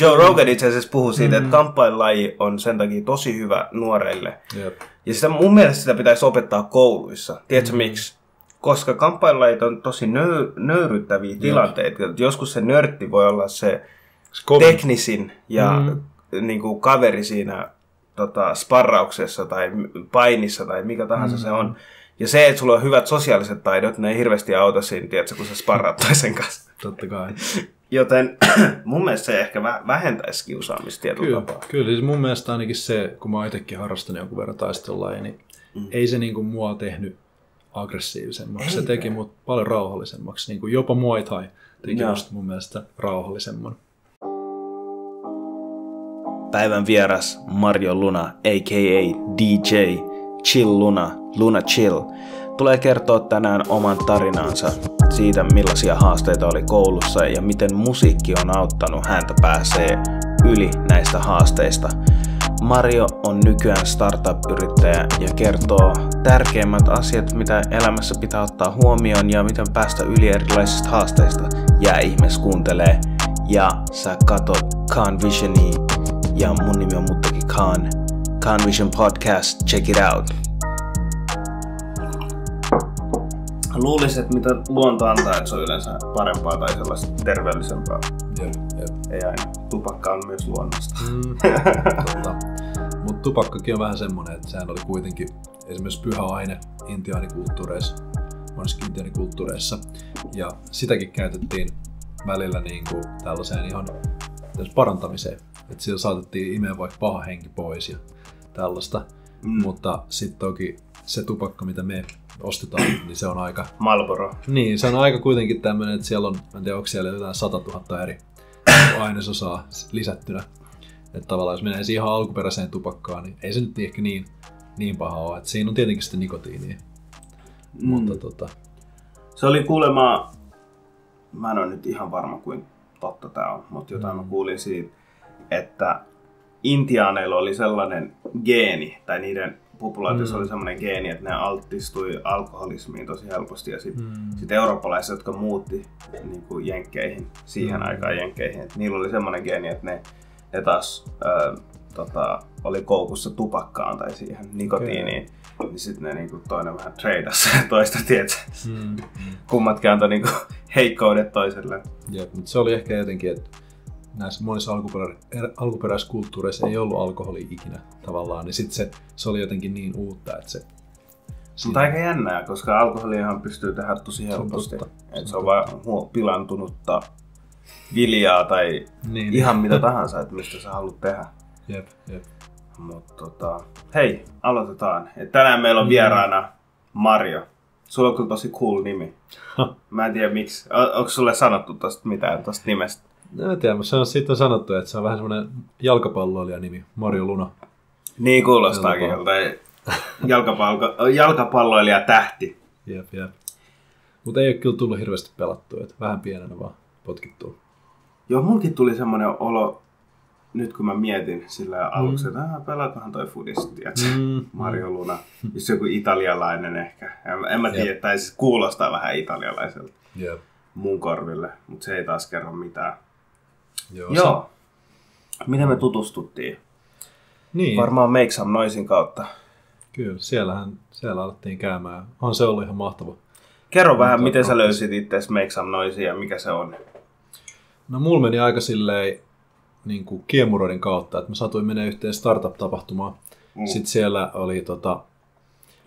Joe Rogan itse asiassa puhuu siitä, mm. että kamppailulaji on sen takia tosi hyvä nuoreille. Jep. Ja sitä, mun mielestä sitä pitäisi opettaa kouluissa. Tiedätkö mm. miksi? Koska kamppailulajit on tosi nöy- nöyryttäviä tilanteita. Joskus se nörtti voi olla se Kovi. teknisin ja mm. niin kuin kaveri siinä tota, sparrauksessa tai painissa tai mikä tahansa mm. se on. Ja se, että sulla on hyvät sosiaaliset taidot, ne ei hirveästi auta siinä, tiedätkö, kun sä sparraat toisen kanssa. Totta kai. Joten mun mielestä se ehkä vä- vähentäisi kiusaamista tietyllä Kyllä, tapaa. kyllä, siis mun mielestä ainakin se, kun mä oon itsekin harrastanut jonkun verran taistelulaji, niin mm. ei se niinku mua tehnyt aggressiivisemmaksi. Se Eikä. teki mut paljon rauhallisemmaksi. Niinku jopa Muay Thai teki Joo. musta mun mielestä rauhallisemman. Päivän vieras Mario Luna, a.k.a. DJ Chill Luna, Luna Chill, tulee kertoa tänään oman tarinansa siitä, millaisia haasteita oli koulussa ja miten musiikki on auttanut häntä pääsee yli näistä haasteista. Mario on nykyään startup-yrittäjä ja kertoo tärkeimmät asiat, mitä elämässä pitää ottaa huomioon ja miten päästä yli erilaisista haasteista. Jää ihmeessä kuuntelee ja sä katot Khan Visionia ja mun nimi on Muttaki Khan. Khan Vision Podcast, check it out. Luulisin, että mitä luonto antaa, että se on yleensä parempaa tai sellaista terveellisempää. Jep, jep. Ei aina. Tupakka on myös luonnosta. Mm. Mutta tupakkakin on vähän semmonen, että sehän oli kuitenkin esimerkiksi pyhä aine intiaanikulttuureissa, monissa intiaanikulttuureissa. Ja sitäkin käytettiin välillä niin kuin tällaiseen ihan parantamiseen. Että sillä saatettiin imeä vaikka paha henki pois ja tällaista. Mm. Mutta sitten toki se tupakka, mitä me ostetaan, niin se on aika Marlboro. niin, se on aika kuitenkin tämmöinen, että siellä on, en tiedä, onko siellä jotain 100 000 eri ainesosaa lisättynä. Että tavallaan jos menee siihen ihan alkuperäiseen tupakkaan, niin ei se nyt ehkä niin, niin paha ole. Että siinä on tietenkin sitten nikotiinia. Mm. Mutta tota, Se oli kuulemma, mä en ole nyt ihan varma kuin totta tämä on, mutta jotain mm. mä kuulin siitä, että intiaaneilla oli sellainen geeni, tai niiden populaatiossa mm. oli sellainen geeni, että ne altistui alkoholismiin tosi helposti. Ja sitten mm. sit eurooppalaiset, jotka muutti niin kuin jenkkeihin, siihen mm. aikaan jenkkeihin, että niillä oli sellainen geeni, että ne, ne taas ö, tota, oli koukussa tupakkaan tai siihen nikotiiniin. Okay. Niin sitten ne niinku toinen vähän treidasi toista, tiedätkö? mm, kummatkin antoi niinku heikkoudet toiselle. jep, mutta se oli ehkä jotenkin, että näissä monissa alkuperä, er- alkuperäiskulttuureissa ei ollut alkoholi ikinä tavallaan, niin sitten se, se oli jotenkin niin uutta, että se... Mutta aika jännää, koska alkoholiahan pystyy tehdä tosi helposti. totta. Se se on on vaan huo- pilantunutta viljaa tai Niin. ihan mitä tahansa, että mistä sä haluat tehdä. Jep, jep. Mutta tota, hei, aloitetaan. Et tänään meillä on vieraana Mario. Sulla on kyllä tosi cool nimi. Mä en tiedä miksi. O- onko sulle sanottu tosta mitään tosta nimestä? No, En tiedä, mutta se on, siitä on sanottu, että se on vähän semmoinen jalkapalloilija nimi, Mario Luna. Niin kuulostaakin joltain jalkapallo, jalkapalloilija tähti. Jep, jep. Mutta ei ole kyllä tullut hirveästi pelattua, että vähän pienenä vaan potkittua. Joo, mulkin tuli semmoinen olo, nyt kun mä mietin sillä aluksi, että ah, pelaakohan toi fudista, tiedätkö? Mm, Mario Luna. Just joku italialainen ehkä. En, en mä tiedä, tai siis kuulostaa vähän italialaiselta Jep. mun korville, mutta se ei taas kerro mitään. Joo. Joo. Miten me tutustuttiin? Niin, Varmaan Make Some Noisin kautta. kyllä. Siellähän, siellä alettiin käymään. On se ollut ihan mahtava. Kerro vähän, Mutta- miten sä löysit itse Make Some Noisin ja mikä se on. No mulla meni aika silleen niin kuin kiemuroiden kautta, että mä satuin menee yhteen startup-tapahtumaan. Mm. Sitten siellä oli tota,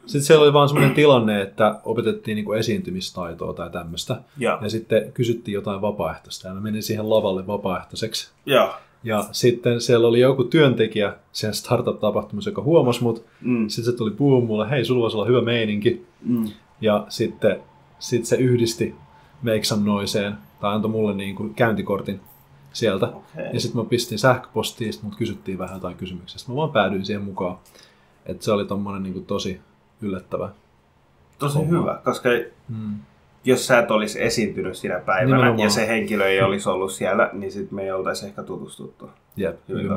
sitten siellä oli vaan semmoinen tilanne, että opetettiin niin kuin esiintymistaitoa tai tämmöistä. Joo. Ja sitten kysyttiin jotain vapaaehtoista ja mä menin siihen lavalle vapaaehtoiseksi. Joo. Ja sitten siellä oli joku työntekijä sen startup-tapahtumassa, joka huomasi mut. Mm. Sitten se tuli puhumaan mulle, hei, sulla voisi olla hyvä meininki. Mm. Ja sitten sit se yhdisti Make Some Noiseen, tai antoi mulle niin kuin käyntikortin sieltä. Okei. Ja sitten mä pistin sähköpostiin, sit mut kysyttiin vähän jotain kysymyksiä. Sitten mä vaan päädyin siihen mukaan. Että se oli tommonen niin kuin tosi yllättävä. Tosi Homma. hyvä, koska Mm. jos sä et olisi esiintynyt sinä päivänä Nimenomaan. ja se henkilö ei olisi ollut siellä, niin sitten me ei oltaisi ehkä tutustuttu. Jep, Hyvin.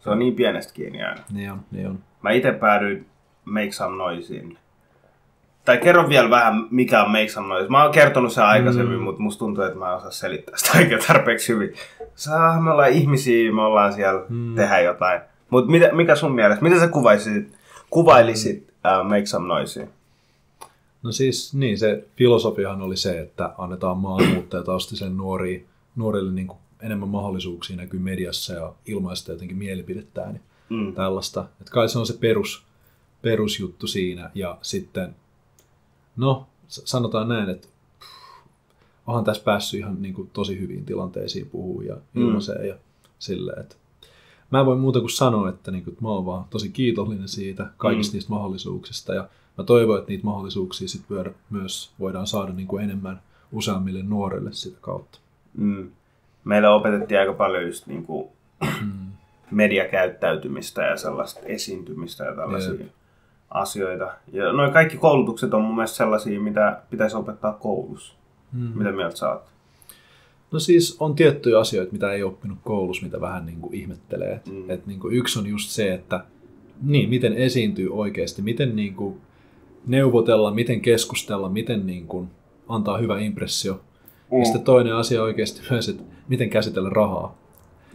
Se on niin pienestä kiinni aina. Niin on, niin on. Mä itse päädyin Make Some Noisin tai kerro vielä vähän, mikä on Make Some Noise. Mä oon kertonut sen aikaisemmin, mm. mutta musta tuntuu, että mä en osaa selittää sitä oikein tarpeeksi hyvin. Saa, me ollaan ihmisiä, me ollaan siellä mm. tehdä jotain. Mutta mikä sun mielestä, miten sä kuvailisit, kuvailisit uh, Make Some Noise? No siis niin, se filosofiahan oli se, että annetaan maahanmuuttajataustisen nuori, nuorille niin kuin enemmän mahdollisuuksia näkyy mediassa ja ilmaista jotenkin mielipidettään. Niin mm. tällaista. Että kai se on se perus, perusjuttu siinä. Ja sitten, no sanotaan näin, että onhan tässä päässyt ihan niin kuin tosi hyviin tilanteisiin puhuu ja ilmaisee mm. ja silleen, että mä en voi muuta kuin sanoa, että, niin kuin, että mä oon vaan tosi kiitollinen siitä kaikista mm. niistä mahdollisuuksista ja mä toivon, että niitä mahdollisuuksia sit myös voidaan saada niin kuin enemmän useammille nuorille sitä kautta. Mm. Meillä opetettiin aika paljon just niin kuin mm. mediakäyttäytymistä ja sellaista esiintymistä ja tällaisia Jep. asioita. Ja noin kaikki koulutukset on mun mielestä sellaisia, mitä pitäisi opettaa koulussa. Mm. Mitä mieltä saat? No siis on tiettyjä asioita, mitä ei oppinut koulussa, mitä vähän niin kuin ihmettelee. Mm. Et niin kuin yksi on just se, että niin, miten esiintyy oikeasti, miten niin kuin neuvotella, miten keskustella, miten niin kuin antaa hyvä impressio. Mm. Ja sitten toinen asia oikeasti myös, että miten käsitellä rahaa.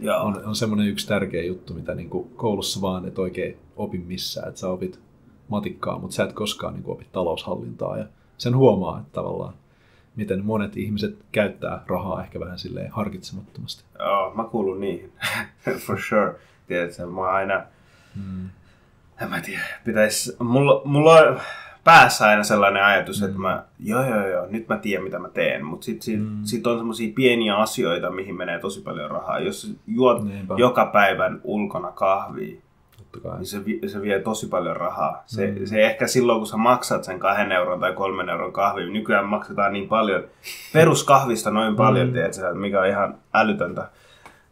Joo. On, on semmoinen yksi tärkeä juttu, mitä niin kuin koulussa vaan et oikein opi missään. Että sä opit matikkaa, mutta sä et koskaan niin kuin opi taloushallintaa. Ja sen huomaa, että tavallaan miten monet ihmiset käyttää rahaa ehkä vähän silleen harkitsemattomasti. Joo, mä kuulun niihin. For sure. Tiedätkö, mä aina... Hmm. En mä tiedä, pitäis... Mulla, mulla on päässä aina sellainen ajatus, mm. että mä, joo joo joo, nyt mä tiedän mitä mä teen, mutta sitten sit, mm. sit on semmoisia pieniä asioita, mihin menee tosi paljon rahaa. Jos juot Niinpä. joka päivän ulkona kahvia, niin se, se vie tosi paljon rahaa. Se, mm. se ehkä silloin, kun sä maksat sen kahden euron tai kolmen euron kahvi, nykyään maksetaan niin paljon, peruskahvista noin paljon, mm. tiedätkö, mikä on ihan älytöntä.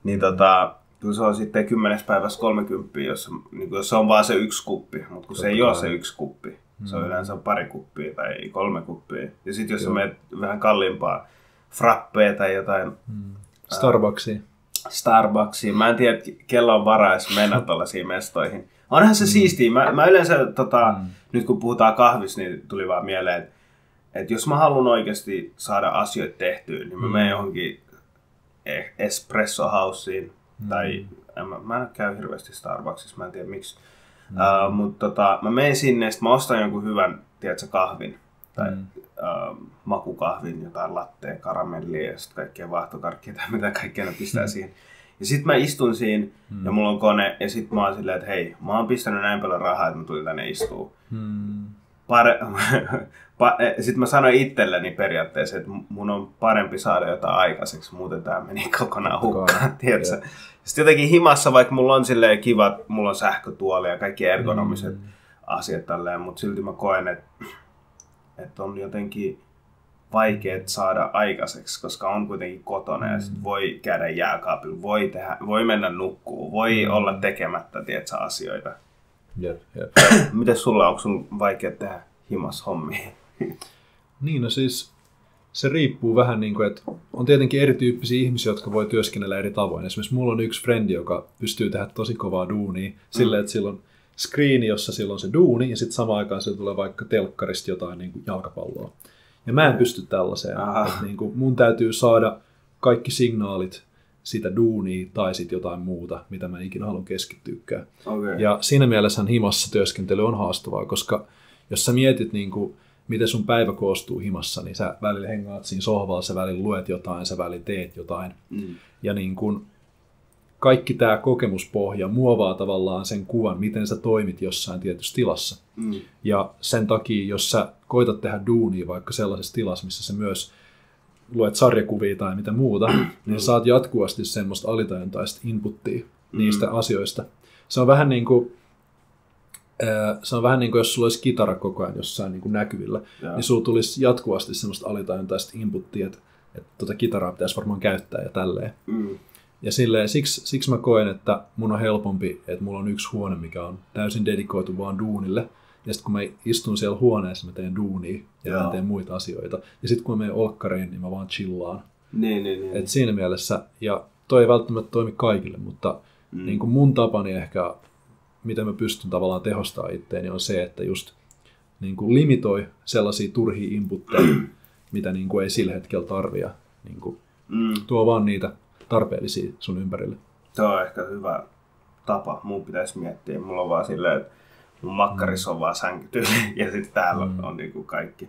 Niin tota, kyllä se on sitten kymmenes päivässä 30, jos, niin jos se on vaan se yksi kuppi, mutta kun Totta se ei kai. ole se yksi kuppi, se on mm. yleensä pari kuppia tai kolme kuppia. Ja sitten jos Joo. sä menet vähän kalliimpaa, frappea tai jotain. Mm. Starbucksia. Starbucksiin. Mä en tiedä, kello on varaa jos mennä tällaisiin mestoihin. Onhan se mm. siistiä. Mä, mä yleensä, tota, mm. nyt kun puhutaan kahvista, niin tuli vaan mieleen, että, että jos mä haluan oikeasti saada asioita tehtyä, niin mä mm. menen johonkin e- espresso houseen. Mm. Tai en, mä, mä en käy hirveästi Starbucksissa, mä en tiedä miksi. Mm. Uh, mutta tota, mä menen sinne ja mä ostan jonkun hyvän, tiedätkö, kahvin. Tai mm. uh, makukahvin, jotain lattea, karamellia ja sitten kaikkea vaahtokarkkia tai mitä kaikkea ne pistää mm. siihen. Ja sitten mä istun siinä mm. ja mulla on kone ja sitten mä oon silleen, että hei, mä oon pistänyt näin paljon rahaa, että mä tulin tänne istuu. Mm. Pare- pa- e, sitten mä sanoin itselleni periaatteessa, että mun on parempi saada jotain aikaiseksi, muuten tämä meni kokonaan hukkaan, tiedätkö? Yeah. Sitten jotenkin himassa, vaikka mulla on silleen kiva, mulla on sähkötuoli ja kaikki ergonomiset mm. asiat tälleen, mutta silti mä koen, että, että on jotenkin vaikea saada aikaiseksi, koska on kuitenkin kotona mm. ja sit voi käydä jääkaapilla, voi, tehdä, voi mennä nukkuu, voi mm. olla tekemättä tiedätkö, asioita. Jep, jep. Miten sulla on, sulla vaikea tehdä himas hommia? niin, no siis se riippuu vähän niin kuin, että on tietenkin erityyppisiä ihmisiä, jotka voi työskennellä eri tavoin. Esimerkiksi mulla on yksi frendi, joka pystyy tehdä tosi kovaa duunia mm. silleen, että silloin screeni, jossa silloin se duuni, ja sitten samaan aikaan se tulee vaikka telkkarista jotain niin kuin jalkapalloa. Ja mä en pysty tällaiseen. Että niin kuin mun täytyy saada kaikki signaalit sitä duunia tai sitten jotain muuta, mitä mä ikinä haluan keskittyäkään. Okay. Ja siinä mielessä himassa työskentely on haastavaa, koska jos sä mietit niin kuin, miten sun päivä koostuu himassa, niin sä välillä hengaat siinä sohvalla, sä välillä luet jotain, sä välillä teet jotain. Mm. Ja niin kun kaikki tämä kokemuspohja muovaa tavallaan sen kuvan, miten sä toimit jossain tietyssä tilassa. Mm. Ja sen takia, jos sä koitat tehdä duunia vaikka sellaisessa tilassa, missä sä myös luet sarjakuvia tai mitä muuta, mm. niin saat jatkuvasti semmoista alitajuntaista inputtia mm. niistä asioista. Se on vähän niin kuin se on vähän niin kuin jos sulla olisi kitara koko ajan jossain niin kuin näkyvillä, ja. niin sulla tulisi jatkuvasti semmoista alitajuntaista inputtia, että, että tuota kitaraa pitäisi varmaan käyttää ja tälleen. Mm. Ja silleen, siksi, siksi mä koen, että mun on helpompi, että mulla on yksi huone, mikä on täysin dedikoitu vaan duunille. Ja sitten kun mä istun siellä huoneessa, mä teen duunia ja mä teen muita asioita. Ja sitten kun mä menen olkkariin, niin mä vaan chillaan. Niin, niin, niin. Et siinä mielessä, ja toi ei välttämättä toimi kaikille, mutta mm. niin kuin mun tapani ehkä miten mä pystyn tavallaan tehostamaan itteeni, on se, että just niin kuin limitoi sellaisia turhia inputteja, mitä niin kuin ei sillä hetkellä tarvia. Niin kuin Mm. tuo vaan niitä tarpeellisia sun ympärille. Se on ehkä hyvä tapa. Mun pitäisi miettiä. Mulla on vaan silleen, että mun makkarissa on vaan sänkytyyli ja sitten täällä mm. on niinku kaikki.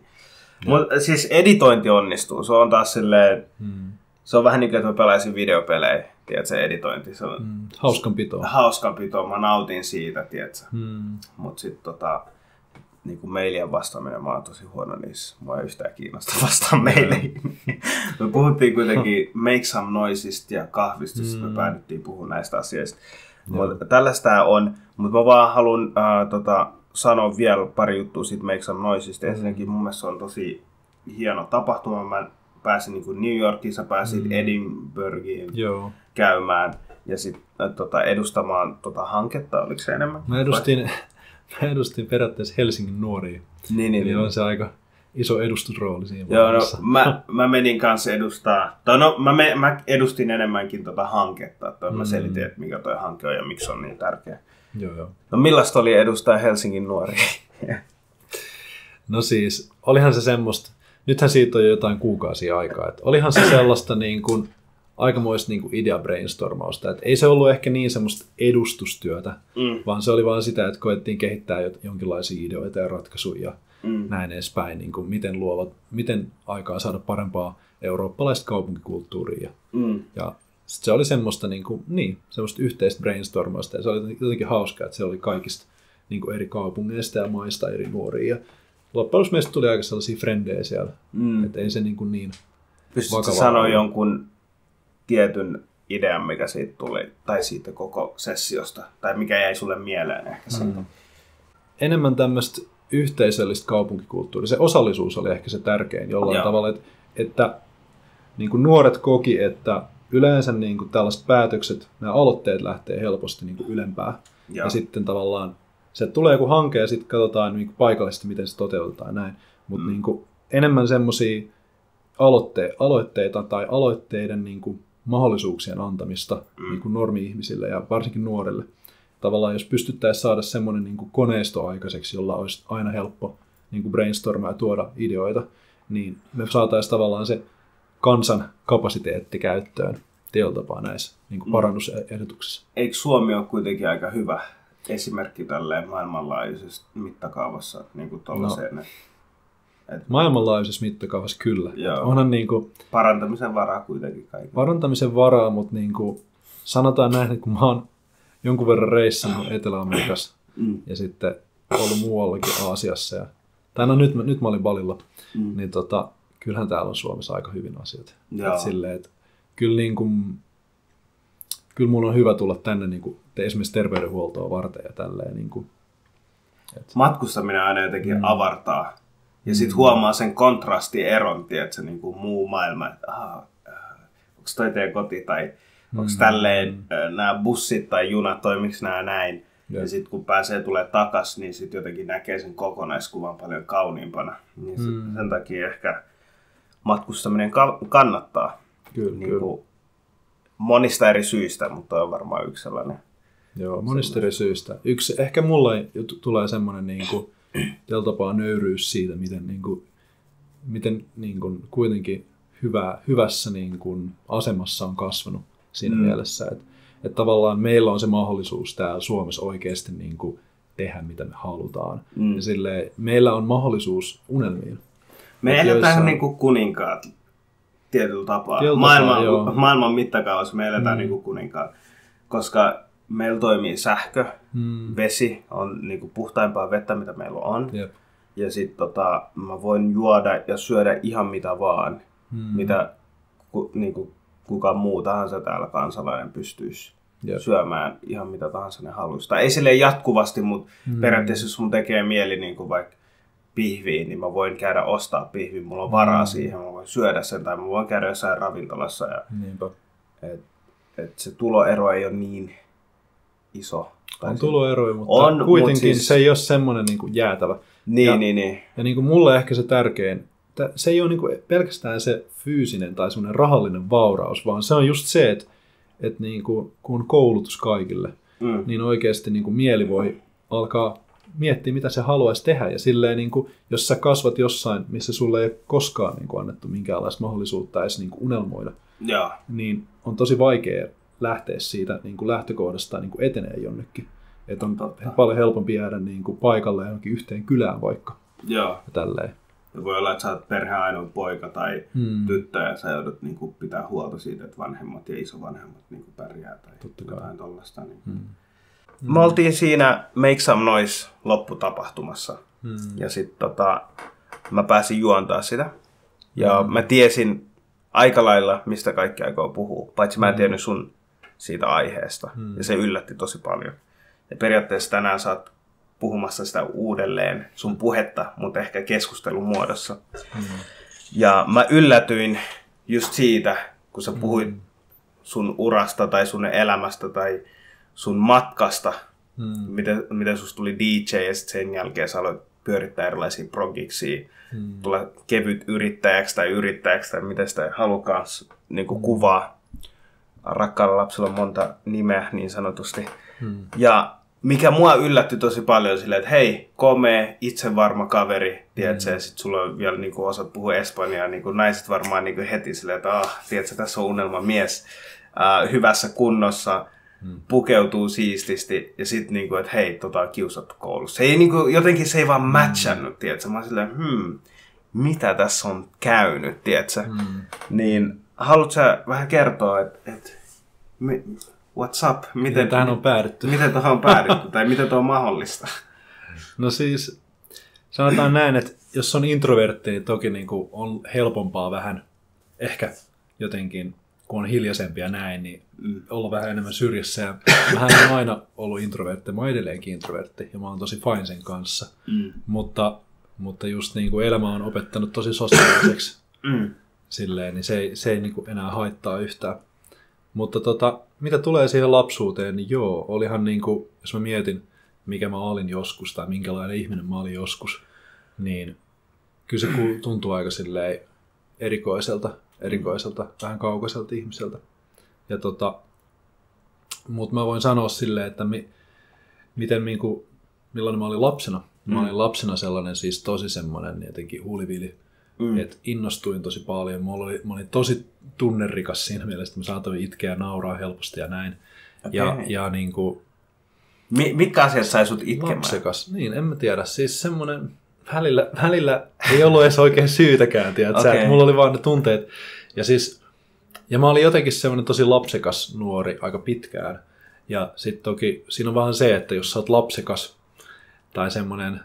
Mut, siis editointi onnistuu. Se on taas silleen, Mm. se on vähän niin kuin, että mä pelaisin videopelejä. Tiedätkö, se editointi. Se on Mm. Hauskanpitoa. hauskanpitoa. Mä nautin siitä, tiedätkö. Mm. Mut sit tota, niin kuin mailien vastaaminen, mä oon tosi huono niissä. Mua ei yhtään kiinnosta vastaa maileihin. me puhuttiin kuitenkin Make Some Noisista ja kahvista, mm. me päädyttiin puhumaan näistä asioista. Mutta tällaista on, mutta mä vaan haluan äh, tota, sanoa vielä pari juttua siitä Make Some Noisista. Ensinnäkin mun mielestä se on tosi hieno tapahtuma. Mä pääsin niin kuin New Yorkiin, sä pääsit mm. Edinburghiin Joo. käymään ja sitten tota, edustamaan tota hanketta, oliko se enemmän? Mä edustin, mä edustin periaatteessa Helsingin nuoria. Niin, niin, Eli niin. on se aika iso edustusrooli siinä Joo, no, mä, mä menin kanssa edustaa, tai no mä, me, mä edustin enemmänkin tota hanketta, että mm. mä selitin, että mikä toi hanke on ja miksi se on niin tärkeä. Joo, joo. No millaista oli edustaa Helsingin nuoria? No siis, olihan se semmoista, nythän siitä on jo jotain kuukausia aikaa, että olihan se sellaista niin kuin, aikamoista niin kuin idea brainstormausta, että ei se ollut ehkä niin semmoista edustustyötä, Mm. vaan se oli vaan sitä, että koettiin kehittää jonkinlaisia ideoita ja ratkaisuja ja Mm. näin edespäin, niin kuin miten luovat, miten aikaa saada parempaa eurooppalaista kaupunkikulttuuria. Mm. Ja sit se oli semmoista, niin, kuin, niin, semmoista yhteistä brainstormausta ja se oli jotenkin hauskaa, että se oli kaikista niin kuin eri kaupungeista ja maista eri nuoria. Ja loppujen meistä tuli aika sellaisia frendejä siellä, Mm. että ei se niin, kuin niin Pystytkö vakavaa sanoa jonkun tietyn idean, mikä siitä tuli, tai siitä koko sessiosta, tai mikä jäi sulle mieleen ehkä siitä? Mm. enemmän tämmöistä yhteisöllistä kaupunkikulttuuria. Se osallisuus oli ehkä se tärkein jollain Joo. tavalla, että, että niin kuin nuoret koki, että yleensä niin kuin tällaiset päätökset, nämä aloitteet lähtee helposti niin kuin ylempää. Joo. Ja sitten tavallaan se tulee joku hanke ja sitten katsotaan niin kuin paikallisesti, miten se toteutetaan näin. Mutta mm. niin enemmän semmoisia aloitte- aloitteita tai aloitteiden niin kuin mahdollisuuksien antamista mm. niin kuin normi-ihmisille ja varsinkin nuorille. Tavallaan jos pystyttäisiin saada semmoinen niin kuin koneisto aikaiseksi, jolla olisi aina helppo niin kuin brainstormaa ja tuoda ideoita, niin me saataisiin tavallaan se kansan kapasiteetti käyttöön tietyllä näissä niin kuin parannusehdotuksissa. Eikö Suomi ole kuitenkin aika hyvä esimerkki tälleen maailmanlaajuisessa mittakaavassa niin kuin tollaiseen, no. Maailmanlaajuisessa mittakaavassa kyllä. Joo. Onhan niin kuin parantamisen varaa kuitenkin kaikki. parantamisen varaa, mutta niin kuin sanotaan näin, että kun mä oon jonkun verran reissannut Etelä-Amerikassa Mm. ja sitten ollut muuallakin Aasiassa. Ja, tai no nyt, nyt mä olin Balilla, Mm. niin tota, kyllähän täällä on Suomessa aika hyvin asiat. Joo. Et silleen, että kyllä, niin kuin, kyllä mun on hyvä tulla tänne niin kuin, te- esimerkiksi terveydenhuoltoa varten ja tälleen. Niin kuin, Matkustaminen aina jotenkin mm. avartaa. Ja sitten huomaa sen kontrastieron, että se niinku muu maailma, että aha, onko toi teidän koti tai onko Mm. tälleen nämä bussit tai junat, toimiks nämä näin. Jep. Ja sitten kun pääsee tulee takas, niin sitten jotenkin näkee sen kokonaiskuvan paljon kauniimpana. Niin sit Mm. sen takia ehkä matkustaminen ka- kannattaa. kyllä, Niin kyllä. kuin monista eri syistä, mutta on varmaan yksi sellainen. Joo, monista eri syistä. Yksi, ehkä mulla ju- tulee semmoinen niin kuin, tällä tapaa nöyryys siitä, miten, niin kuin, miten niin kuin, kuitenkin hyvä, hyvässä niin kuin, asemassa on kasvanut siinä Mm. mielessä, että, että tavallaan meillä on se mahdollisuus täällä Suomessa oikeasti niin kuin, tehdä, mitä me halutaan. Mm. Ja silleen, meillä on mahdollisuus unelmiin. Me Et eletään joissain- niin kuin kuninkaat tietyllä tapaa. Tietyllä maailman, tapaa, joo. maailman mittakaavassa me eletään Mm. niin kuin kuninkaat. Koska meillä toimii sähkö, Mm. vesi on niin kuin puhtaimpaa vettä, mitä meillä on. Jep. Ja sitten tota, mä voin juoda ja syödä ihan mitä vaan, Mm. mitä ku, niin kuin kuka muu tahansa täällä kansalainen pystyisi Jep. syömään ihan mitä tahansa ne haluaisi. Tai ei silleen jatkuvasti, mutta mm. periaatteessa jos mun tekee mieli niin kuin vaikka pihviin, niin mä voin käydä ostaa pihviin. Mulla on varaa mm. siihen, mä voin syödä sen tai mä voin käydä jossain ravintolassa. Ja, Niinpä. et, et se tuloero ei ole niin iso. Tai On tuloeroja, mutta On, kuitenkin siis- se ei ole semmoinen niin kuin jäätävä. Niin, Ja- niin, niin. Ja niin kuin mulle ehkä se tärkein, tä- se ei ole niin kuin pelkästään se fyysinen tai semmoinen rahallinen vauraus, vaan se on just se, että, että niin kuin, kun on koulutus kaikille, Mm. niin oikeasti niin kuin mieli voi alkaa miettiä, mitä se haluaisi tehdä. Ja silleen, niin kuin, jos sä kasvat jossain, missä sulle ei ole koskaan niin kuin, annettu minkäänlaista mahdollisuutta edes niin kuin, unelmoida, Joo. niin on tosi vaikea lähteä siitä niin kuin lähtökohdasta niin kuin etenee jonnekin. Että on Totta. paljon helpompi jäädä niin kuin, paikalle johonkin yhteen kylään vaikka. Joo. Ja tälleen. Ja voi olla, että sä oot perheen ainoa poika tai Hmm. tyttö ja sä joudut niin kuin, pitää huolta siitä, että vanhemmat ja isovanhemmat niin kuin, pärjää tai Totta kai. jotain tollasta. Niin. Hmm. Me oltiin siinä Make Some Noise lopputapahtumassa Hmm. ja sitten tota, mä pääsin juontaa sitä. Ja mä tiesin aika lailla, mistä kaikki aikoo puhua, paitsi mä en tiennyt sun siitä aiheesta. Ja se yllätti tosi paljon. Ja periaatteessa tänään sä oot puhumassa sitä uudelleen, sun puhetta, mutta ehkä keskustelun muodossa. Ja mä yllätyin just siitä, kun sä puhuit sun urasta tai sun elämästä tai sun matkasta, Hmm. miten, miten susta tuli DJ ja sit sen jälkeen sä aloit pyörittää erilaisia progiksia, Hmm. tulla kevyt yrittäjäksi tai yrittäjäksi tai miten sitä halukaan niin kuvaa. Rakkaalla lapsella on monta nimeä niin sanotusti. Hmm. Ja mikä mua yllätti tosi paljon silleen, että hei, komea, itsevarma kaveri, tiedätkö, mm. ja sit sulla on vielä niin kuin, osaat puhua espanjaa, niin kuin naiset varmaan niin kuin heti silleen, että ah, tiedätkö, tässä on unelmamies äh, hyvässä kunnossa, Mm. pukeutuu siististi, ja sitten niin kuin, että hei, tota on kiusattu koulussa. Se ei niin kuin, jotenkin se ei vaan matchannut, tiedätkö, mä silleen, hmm, mitä tässä on käynyt, tiedätkö, Hmm. niin haluatko sä vähän kertoa, että, mi- what's up, miten, Miten tähän on päädytty? Miten tuohon on päädytty tai miten tuo on mahdollista? No siis, sanotaan näin, että jos on introvertti, niin toki niin kuin on helpompaa vähän, ehkä jotenkin, kun on hiljaisempia näin, niin Mm. olla vähän enemmän syrjässä. Ja mähän on aina ollut introvertti, mä oon edelleenkin introvertti, ja mä oon tosi fine sen kanssa. Mm. Mutta, mutta just niin kuin elämä on opettanut tosi sosiaaliseksi Mm. Silleen, niin se ei, se ei niin kuin enää haittaa yhtään. Mutta tota, mitä tulee siihen lapsuuteen, niin joo, olihan niin kuin, jos mä mietin, mikä mä olin joskus tai minkälainen ihminen mä olin joskus, niin kyllä se tuntuu aika silleen erikoiselta, erikoiselta, vähän kaukaiselta ihmiseltä. Ja tota, mutta mä voin sanoa silleen, että mi, miten niin kuin, millainen mä olin lapsena. Mä Mm. olin lapsena sellainen siis tosi semmoinen jotenkin huulivili, Mm. että innostuin tosi paljon. Mulla oli, mä olin tosi tunnerikas siinä mielessä, että mä saatoin itkeä ja nauraa helposti ja näin. Okei. Ja, ja niin kuin Mi- mitkä asiat sai sut itkemään? lapsekas, niin en mä tiedä. Siis semmoinen, välillä, välillä ei ollut edes oikein syytäkään, tiedätkö? Okei. Okay. Mulla oli vaan ne tunteet. Ja siis, ja mä olin jotenkin semmoinen tosi lapsekas nuori aika pitkään. Ja sitten toki siinä on vaan se, että jos sä oot lapsekas tai semmoinen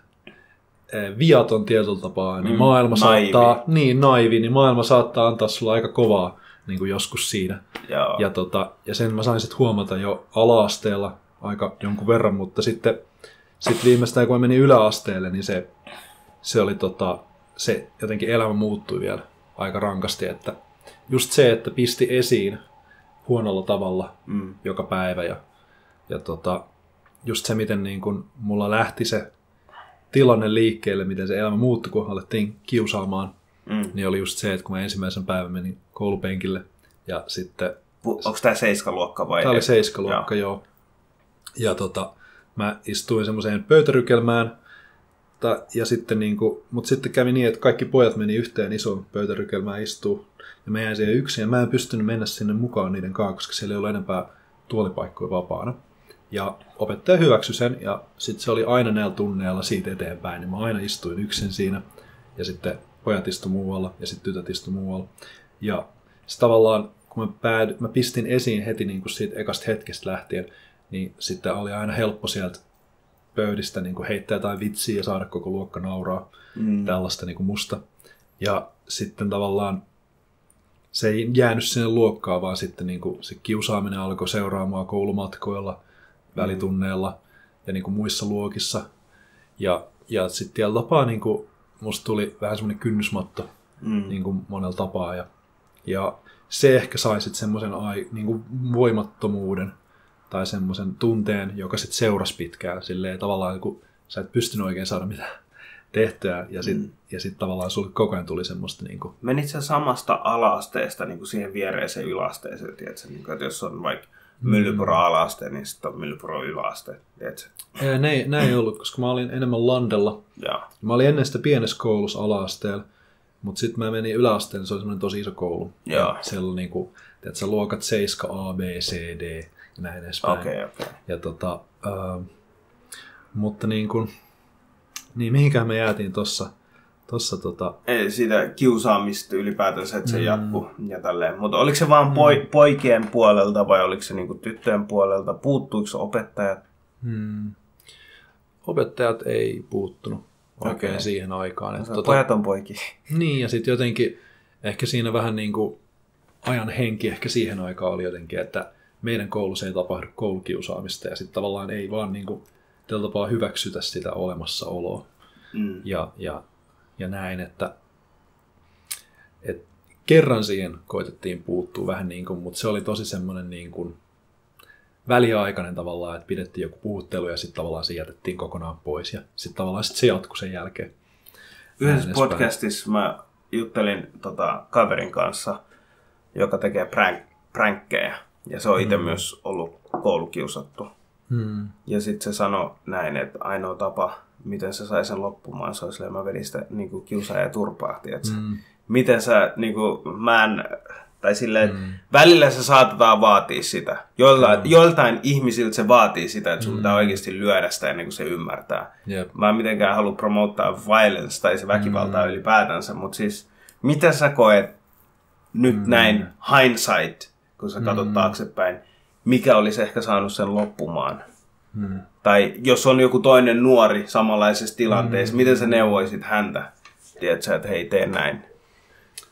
viaton tietyllä tapaa, niin Mm, maailma naivi. saattaa, niin naivi, niin maailma saattaa antaa sulla aika kovaa niin kuin joskus siinä. Joo. Ja, tota, ja sen mä sain sitten huomata jo ala-asteella aika jonkun verran, mutta sitten sit viimeistään kun mä menin yläasteelle, niin se, se oli tota, se jotenkin elämä muuttui vielä aika rankasti, että just se, että pisti esiin huonolla tavalla Mm. joka päivä ja, ja tota, just se, miten niin kun mulla lähti se tilanne liikkeelle, miten se elämä muuttui, kun alettiin kiusaamaan, Mm. niin oli just se, että kun mä ensimmäisen päivän menin koulupenkille ja sitten Onko tämä seiskaluokka vai? Tämä oli ei? seiskaluokka, joo. joo. Ja tota, mä istuin semmoiseen pöytärykelmään, ta, ja sitten niinku, mutta sitten kävi niin, että kaikki pojat meni yhteen isoon pöytärykelmään istuu, ja mä jäin siihen yksin, ja mä en pystynyt mennä sinne mukaan niiden kanssa, koska siellä ei ollut enempää tuolipaikkoja vapaana. Ja opettaja hyväksyi sen, ja sitten se oli aina näillä tunneilla siitä eteenpäin, niin mä aina istuin yksin siinä, ja sitten pojat istu muualla, ja sitten tytöt istu muualla. Ja sitten tavallaan, kun mä, päädy, mä pistin esiin heti niin kuin siitä ekasta hetkestä lähtien, niin sitten oli aina helppo sieltä pöydistä niin kuin heittää jotain vitsiä ja saada koko luokka nauraa Mm. tällaista niin kuin musta. Ja sitten tavallaan se ei jäänyt sinne luokkaan, vaan sitten niin kuin se kiusaaminen alkoi seuraamaan koulumatkoilla, välitunneilla ja niin kuin muissa luokissa. Ja, ja sitten tietyllä tapaa niin kuin musta tuli vähän semmoinen kynnysmatto Mm. niin kuin monella tapaa. Ja, ja se ehkä sai sitten semmoisen niin kuin voimattomuuden tai semmoisen tunteen, joka sitten seurasi pitkään. Silleen tavallaan, kun sä et pystynyt oikein saada mitään tehtyä, ja sitten Mm. ja sit tavallaan sulle koko ajan tuli semmoista niin kuin, Menit sä samasta alaasteesta niin kuin siihen viereiseen yläasteeseen, tiedätkö? Niin kuin, että jos on vaikka Myllypuro alaste, niin sitten on Myllypuro yläaste. Tiedätkö? Ei, ei- näin ei ollut, koska mä olin enemmän landella. Joo. Mä olin ennen sitä pienessä koulussa ala-asteella, mutta sitten mä menin yläasteelle, se oli semmoinen tosi iso koulu. Joo. Ja siellä oli niinku, tiedätkö, luokat 7, A, B, C, D ja näin edespäin. Okei, okay, okei. Okay. Ja tota, ää, mutta niin kuin, niin mihinkään me jäätiin tossa, tossa tota, Ei sitä kiusaamista ylipäätänsä, että se mm. jatkuu ja tälleen. Mutta oliko se vaan poi, poikien puolelta vai oliko se niinku tyttöjen puolelta? Puuttuiko opettajat? hmm, opettajat ei puuttunut oikein Okei. siihen aikaan. Että, Tota... Pojat on poikia. Niin, ja sitten jotenkin ehkä siinä vähän niin kuin ajan henki ehkä siihen aikaan oli jotenkin, että meidän koulussa ei tapahdu koulukiusaamista ja sitten tavallaan ei vaan niin kuin tällä tapaa hyväksytä sitä olemassaoloa Mm. ja, ja, ja näin, että, että kerran siihen koitettiin puuttua vähän niin kuin, mutta se oli tosi semmoinen niin kuin väliaikainen tavallaan, että pidettiin joku puhuttelu ja sitten tavallaan se jätettiin kokonaan pois ja sitten tavallaan sit se jatkui sen jälkeen. Yhdessä podcastissa mä juttelin tota, kaverin kanssa, joka tekee prank, prankkejä. Ja se on itse myös ollut koulukiusattu. Hmm. Ja sitten se sanoi näin, että ainoa tapa, miten se sai sen loppumaan, se oli silleen, mä vedin sitä niin kuin kiusaaja turpahti. Että Mm. Miten sä, niin kuin, mä en, tai silleen, mm. välillä se saatetaan vaatia sitä. Joiltain, mm. joiltain ihmisiltä se vaatii sitä, että sun mm. pitää oikeasti lyödä sitä ennen kuin se ymmärtää. Jep. Mä en mitenkään halua promottaa violence tai se väkivaltaa mm. ylipäätänsä, mutta siis mitä sä koet nyt mm. näin hindsight, kun sä katsot mm. taaksepäin, mikä olisi ehkä saanut sen loppumaan? Mm. Tai jos on joku toinen nuori samanlaisessa tilanteessa, mm. miten sä neuvoisit häntä? Tiedätkö, että hei, tee näin.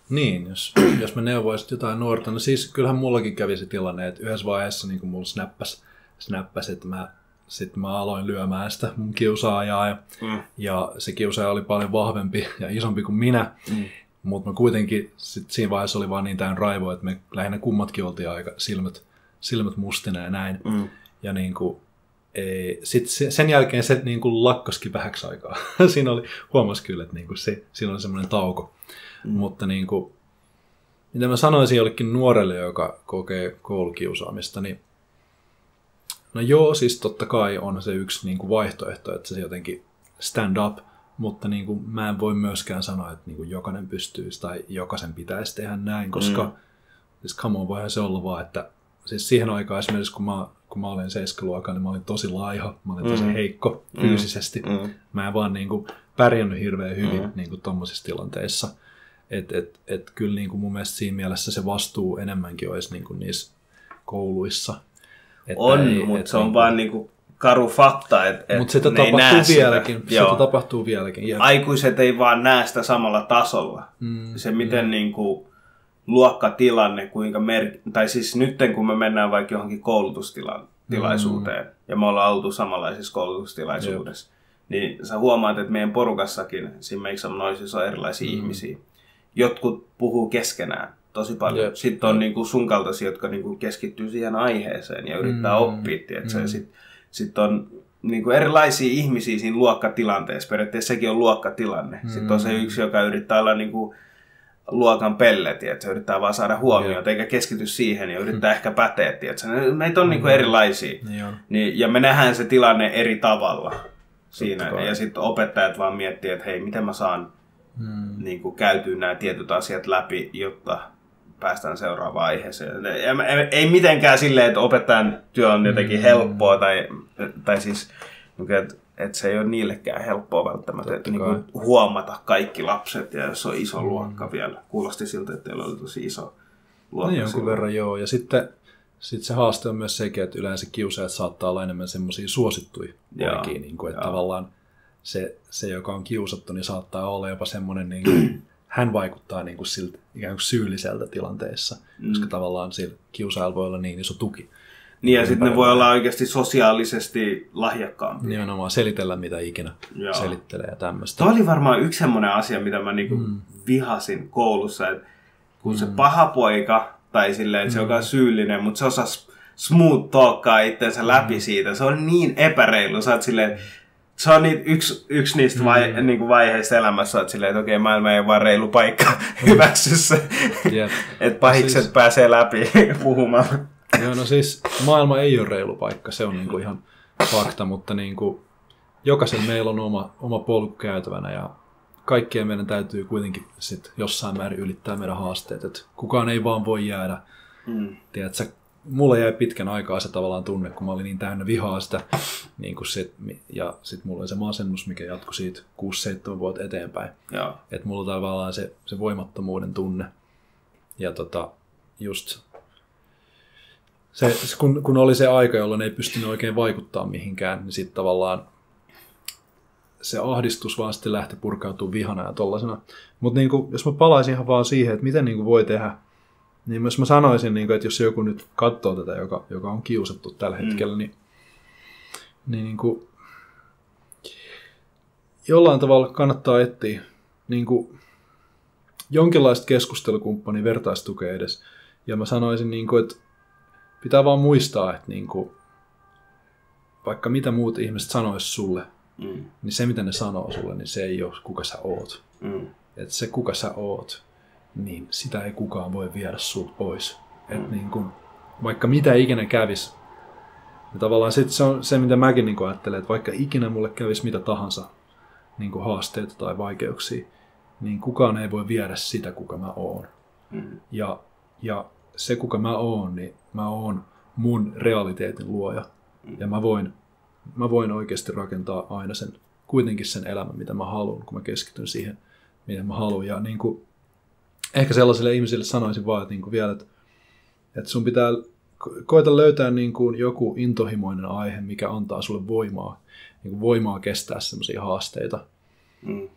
Niin, jos, jos mä neuvoisin jotain nuorta, no siis kyllähän mullakin kävi se tilanne, että yhdessä vaiheessa niin mulla snappas, snappas että mä, sit mä aloin lyömään sitä mun kiusaajaa ja, Mm. ja se kiusaaja oli paljon vahvempi ja isompi kuin minä, Mm. mutta mä kuitenkin sit siinä vaiheessa oli vaan niin täynnä raivoa, että me lähinnä kummatkin oltiin aika silmät, silmät mustina ja näin. Mm. Ja niin kuin, ei, sit se, sen jälkeen se niin kuin lakkoskin vähäksi aikaa. siinä oli, huomasi kyllä, että niin kuin se, siinä oli semmoinen tauko. Mm. Mutta niin kuin, mitä mä sanoisin jollekin nuorelle, joka kokee koulukiusaamista, niin no joo, siis totta kai on se yksi niin kuin vaihtoehto, että se jotenkin stand up, mutta niin kuin, mä en voi myöskään sanoa, että niin kuin jokainen pystyy tai jokaisen pitäisi tehdä näin, koska mm. siis come on, voihan se olla vaan, että siis siihen aikaan esimerkiksi kun mä, kun mä olin 7 niin mä olin tosi laiha, mä olin tosi Mm. heikko fyysisesti. Mm. Mä en vaan niin kuin pärjännyt hirveän hyvin Mm. mm. niin kuin tommosissa tilanteissa. Et, et, et kyllä niin kuin mun mielestä siinä mielessä se vastuu enemmänkin olisi niin kuin niissä kouluissa. Että On, mutta se on niin vaan niinku karu fakta, että et Mutta sitä näe tapahtuu sitä. vieläkin. Sitä Joo. tapahtuu vieläkin. Ja, Aikuiset ei vaan näe sitä samalla tasolla. mm, Se miten niinku luokkatilanne, kuinka mer... Tai siis nytten kun me mennään vaikka johonkin koulutustilaisuuteen, mm. ja me ollaan oltu samanlaisissa koulutustilaisuudessa, niin sä huomaat, että meidän porukassakin, siinä Make Some Noisissa on erilaisia mm. ihmisiä. Jotkut puhuu keskenään tosi paljon. Jep. Sitten on niinku sun kaltaisia, jotka niinku keskittyy siihen aiheeseen ja yrittää Mm. oppia. Mm. Mm. Sitten sit on niinku erilaisia ihmisiä siinä luokkatilanteessa. Periaatteessa sekin on luokkatilanne. Mm. Sitten on se yksi, joka yrittää olla niinku luokan pellet, että yrittää vaan saada huomiota, eikä keskity siihen ja yrittää ehkä päteä. Tiedätkö? Meitä on niinku erilaisia. niin on. Niin, ja me nähdään se tilanne eri tavalla siinä. Ja sitten opettajat vaan miettii, että hei, miten mä saan Mm. niin kuin käytyä nämä tietyt asiat läpi, jotta päästään seuraavaan aiheeseen. Ei, ei- ei mitenkään silleen, että opettajan työ on jotenkin Mm. helppoa, tai, tai siis, että että se ei ole niillekään helppoa välttämättä niin kuin huomata kaikki lapset, ja jos on iso luokka vielä. Kuulosti siltä, että teillä oli tosi iso luokka. No jonkun verran joo. Ja sitten sit se haaste on myös sekin, että yleensä kiusaajat saattaa olla enemmän semmoisia suosittuja poikia. Niin kuin, että joo. tavallaan se, se, joka on kiusattu, niin saattaa olla jopa semmoinen, niin kuin, hän vaikuttaa niin kuin siltä, ikään kuin syylliseltä tilanteessa, mm. koska tavallaan sillä kiusaajalla voi olla niin iso tuki. Niin, ja sitten ne voi olla oikeasti sosiaalisesti lahjakkaampia. Nimenomaan selitellä mitä ikinä Joo. selittelee ja tämmöistä. Tuo oli varmaan yksi semmoinen asia, mitä mä niinku mm. vihasin koulussa, että kun mm. se paha poika, tai silleen, se joka on syyllinen, mutta se osaa smooth talkkaa itsensä läpi siitä. Se on niin epäreilu. Sä oot silleen, se on niitä, yksi, yksi niistä vai, mm. niinku vaiheista elämässä, oot silleen, että okei, maailma ei ole vaan reilu paikka hyväksy se. Jep. että pahikset Siis- pääsee läpi puhumalla. Joo, no siis maailma ei ole reilu paikka, se on niinku ihan fakta, mutta niinku, jokaisella meillä on oma, oma polku käytävänä ja kaikkien meidän täytyy kuitenkin sit jossain määrin ylittää meidän haasteet. Et kukaan ei vaan voi jäädä. Mm. Tiedätkö, mulle jäi pitkän aikaa se tavallaan tunne, kun mä olin niin täynnä vihaa sitä. Niin kuin sit, ja sitten mulla oli se masennus, mikä jatkui siitä 6-7 vuotta eteenpäin. Että mulla on tavallaan se, se voimattomuuden tunne. Ja tota, just se, kun, kun, oli se aika, jolloin ei pystynyt oikein vaikuttaa mihinkään, niin sitten tavallaan se ahdistus vaan sitten lähti purkautumaan vihana ja tollasena. Mutta niin jos mä palaisin ihan vaan siihen, että miten niin kuin voi tehdä, niin myös mä sanoisin, niin kuin, että jos joku nyt katsoo tätä, joka, joka on kiusattu tällä hetkellä, mm. niin, niin, niin kuin, jollain tavalla kannattaa etsiä niin kuin, jonkinlaista keskustelukumppania, vertaistukea edes. Ja mä sanoisin, niin kuin, että pitää vaan muistaa, että niin kuin, vaikka mitä muut ihmiset sanois sulle, mm. niin se mitä ne sanoo sulle, niin se ei ole kuka sä oot. Mm. Että se kuka sä oot, niin sitä ei kukaan voi viedä sulta pois. Mm. Et niin kuin, vaikka mitä ikinä kävis, ja tavallaan sit se on se, mitä mäkin niin ajattelen, että vaikka ikinä mulle kävisi mitä tahansa niin kuin haasteita tai vaikeuksia, niin kukaan ei voi viedä sitä, kuka mä oon. Mm. Ja, ja se, kuka mä oon, niin mä oon mun realiteetin luoja. Mm. Ja mä voin, mä voin oikeasti rakentaa aina sen, kuitenkin sen elämän, mitä mä haluan, kun mä keskityn siihen, mitä mä haluan. Ja niin kuin, ehkä sellaisille ihmisille sanoisin vaan, että niin kuin vielä, että, että sun pitää koeta löytää niin kuin joku intohimoinen aihe, mikä antaa sulle voimaa, niin kuin voimaa kestää sellaisia haasteita. Mm.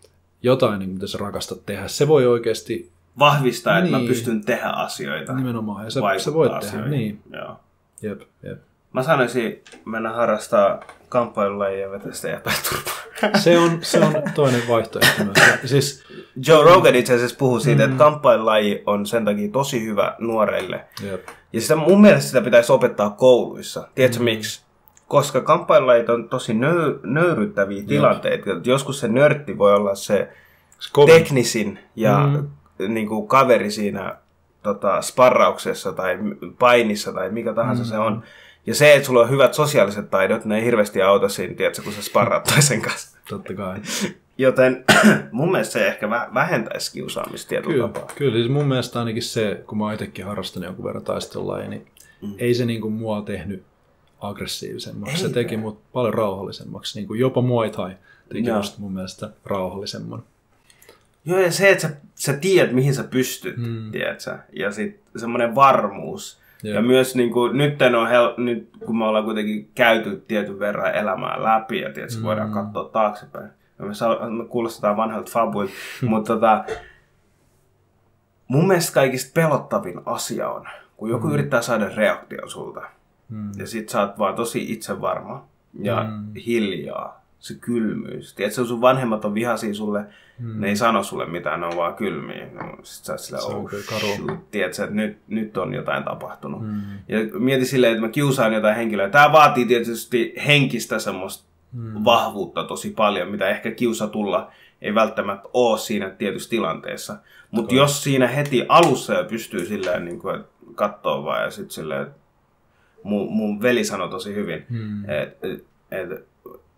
Jotain, niin, mitä sä rakastat tehdä. Se voi oikeasti vahvistaa, niin. että mä niin. pystyn tehdä asioita. Nimenomaan, ja sä, sä voit asioihin. tehdä, niin. Joo. Jep, jep. Mä sanoisin mennä harrastaa kamppailulajia ja vetää sitä epäturpaa. Se on, se on toinen vaihtoehto myös. Siis, Joe Rogan itse asiassa puhuu siitä, mm. että kamppailulaji on sen takia tosi hyvä nuoreille. Jep. Ja sitä, mun mielestä sitä pitäisi opettaa kouluissa. Tiedätkö mm. miksi? Koska kamppailulajit on tosi nöy- nöyryttäviä Jep. tilanteita. Joskus se nörtti voi olla se, se teknisin ja mm niin kuin kaveri siinä tota, sparrauksessa tai painissa tai mikä tahansa mm-hmm. se on. Ja se, että sulla on hyvät sosiaaliset taidot, ne ei hirveästi auta siinä, tiedätkö, kun sä sparraat toisen kanssa. Totta kai. Joten mun mielestä se ehkä vähentäisi kiusaamista tietyllä kyllä, tapaa. Kyllä, siis mun mielestä ainakin se, kun mä oon itsekin harrastanut jonkun verran taistelua, niin mm. ei se niin kuin mua tehnyt aggressiivisemmaksi. Ei, se teki mut paljon rauhallisemmaksi. Niin kuin jopa Muay Thai teki musta mun mielestä rauhallisemman. Joo, ja se, että sä, sä tiedät, mihin sä pystyt, mm. tiedätkö? ja sitten semmoinen varmuus. Yeah. Ja myös niin kuin, nyt, on hel- nyt kun me ollaan kuitenkin käyty tietyn verran elämää läpi ja tiedätkö, mm. voidaan katsoa taaksepäin. Me, saa, me kuulostetaan vanhalta fabuilta, mutta tota, mun mielestä kaikista pelottavin asia on, kun joku mm. yrittää saada reaktion sulta. Mm. Ja sit sä oot vaan tosi itsevarma ja mm. hiljaa se kylmyys. Tiedätkö, sun vanhemmat on vihaisia sulle, hmm. ne ei sano sulle mitään, ne on vaan kylmiä. No, sit sä sillä, se oh, shoot, tiedätkö, että nyt, nyt on jotain tapahtunut. Hmm. Ja mieti silleen, että mä kiusaan jotain henkilöä. Tämä vaatii tietysti henkistä semmoista hmm. vahvuutta tosi paljon, mitä ehkä kiusatulla ei välttämättä ole siinä tietyssä tilanteessa. Mutta jos siinä heti alussa jo pystyy silleen niin kuin, katsoa vaan ja sitten silleen, mun, mun veli sanoi tosi hyvin, hmm. että et, et,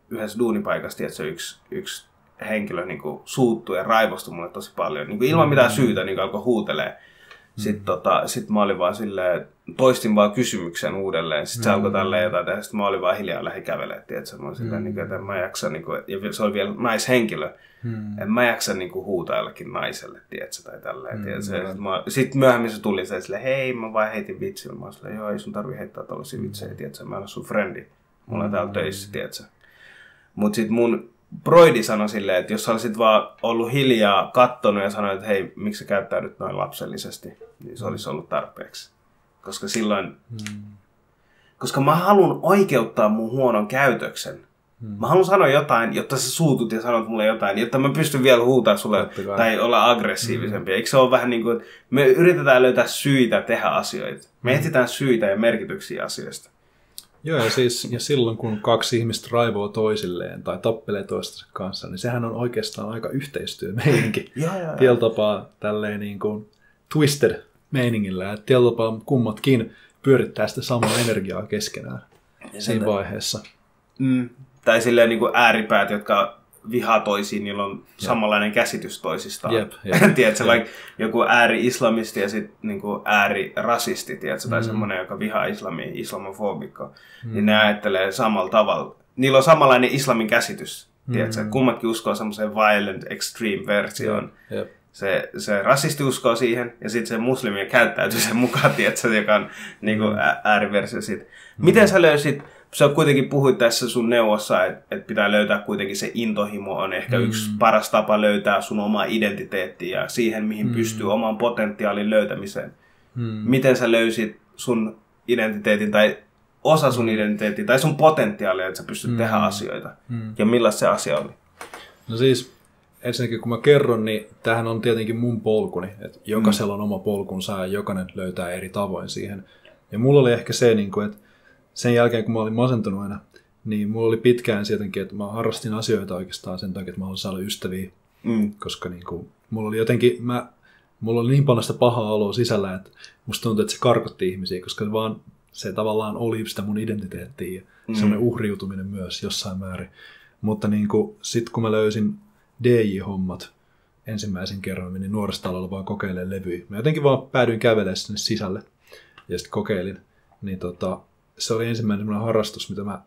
yhdessä duunipaikassa, että se yksi, yksi henkilö niin kuin, suuttui ja raivostui mulle tosi paljon. Niin kuin, ilman mm. mitään syytä niin alkoi huutelee. Mm. Sitten tota, sit mä olin vaan silleen, toistin vaan kysymyksen uudelleen. Sitten se alkoi tälleen jotain tehdä. Sitten mä olin vaan hiljaa lähi kävelemään. Tiedätkö? Mä silleen, mm. niin kuin, että en mä jaksa, niin kuin, ja se oli vielä naishenkilö. Mm. En mä jaksa niin kuin, huutaa jollekin naiselle, tiedätkö? Tai tälleen, mm. Sitten, sitten myöhemmin se tuli se silleen, hei, mä vaan heitin vitsillä. Mä olin silleen, joo, ei sun tarvi heittää tällaisia vitsejä, tiedätkö? Mä en ole sun frendi. Mulla on täällä töissä, tiedätkö? Mutta sitten mun broidi sanoi silleen, että jos sä olisit vaan ollut hiljaa, kattonut ja sanonut, että hei, miksi sä käyttäydyt noin lapsellisesti, niin se olisi ollut tarpeeksi. Koska silloin, hmm. koska mä haluan oikeuttaa mun huonon käytöksen. Hmm. Mä haluan sanoa jotain, jotta sä suutut ja sanot mulle jotain, jotta mä pystyn vielä huutaa sulle tai olla aggressiivisempi. Hmm. Eikö se ole vähän niin kuin, me yritetään löytää syitä tehdä asioita. Me hmm. etsitään syitä ja merkityksiä asioista. Joo, ja, siis, ja silloin kun kaksi ihmistä raivoo toisilleen tai tappelee toistensa kanssa, niin sehän on oikeastaan aika yhteistyömeininki. Tietyllä tapaa tälleen niin kuin twisted meiningillä, että tietyllä tapaa kummatkin pyörittää sitä samaa energiaa keskenään siinä vaiheessa. Mm. Tai silleen niin kuin ääripäät, jotka vihaa toisiin, niillä on samanlainen käsitys toisistaan. Jep, jep. tiedätkö, Jep. like joku ääri-islamisti ja sitten niinku ääri-rasisti, tiedätkö, tai Mm. semmoinen, joka vihaa islamia, islamofobikko, niin ne ajattelee samalla tavalla. Niillä on samanlainen islamin käsitys, tiedätkö, Mm. kummatkin uskoo semmoiseen violent extreme versioon. Jep. Se, se rasisti uskoo siihen, ja sitten se muslimi käyttäytyy sen mukaan, tiedätkö, joka on niinku Mm. ääriversio siitä. Miten sä löysit, sä kuitenkin puhuit tässä sun neuvossa, että et pitää löytää kuitenkin se intohimo on ehkä Mm. yksi paras tapa löytää sun oma identiteetti ja siihen, mihin pystyy oman potentiaalin löytämiseen. Mm. Miten sä löysit sun identiteetin tai osa sun identiteettiä tai sun potentiaalia, että sä pystyt tehdä asioita? Mm. Ja millaista se asia oli? No siis, ensinnäkin kun mä kerron, niin tämähän on tietenkin mun polkuni. Että jokaisella on oma polkunsa ja jokainen löytää eri tavoin siihen. Ja mulla oli ehkä se, niin kuin, että sen jälkeen kun mä olin masentunut aina, niin mulla oli pitkään se jotenkin, että mä harrastin asioita oikeastaan sen takia, että mä halusin saada ystäviä. Mm. Koska niin kuin, mulla oli jotenkin, mä, mulla oli niin paljon sitä pahaa oloa sisällä, että musta tuntui, että se karkotti ihmisiä, koska se vaan se tavallaan oli sitä mun identiteettiä ja mm. semmoinen uhriutuminen myös jossain määrin. Mutta niin kuin, sit kun mä löysin DJ-hommat ensimmäisen kerran, menin nuoristalolla vaan kokeilemaan levyjä. Mä jotenkin vaan päädyin kävelemään sinne sisälle ja sitten kokeilin. Niin tota, se oli ensimmäinen semmoinen harrastus, mitä mä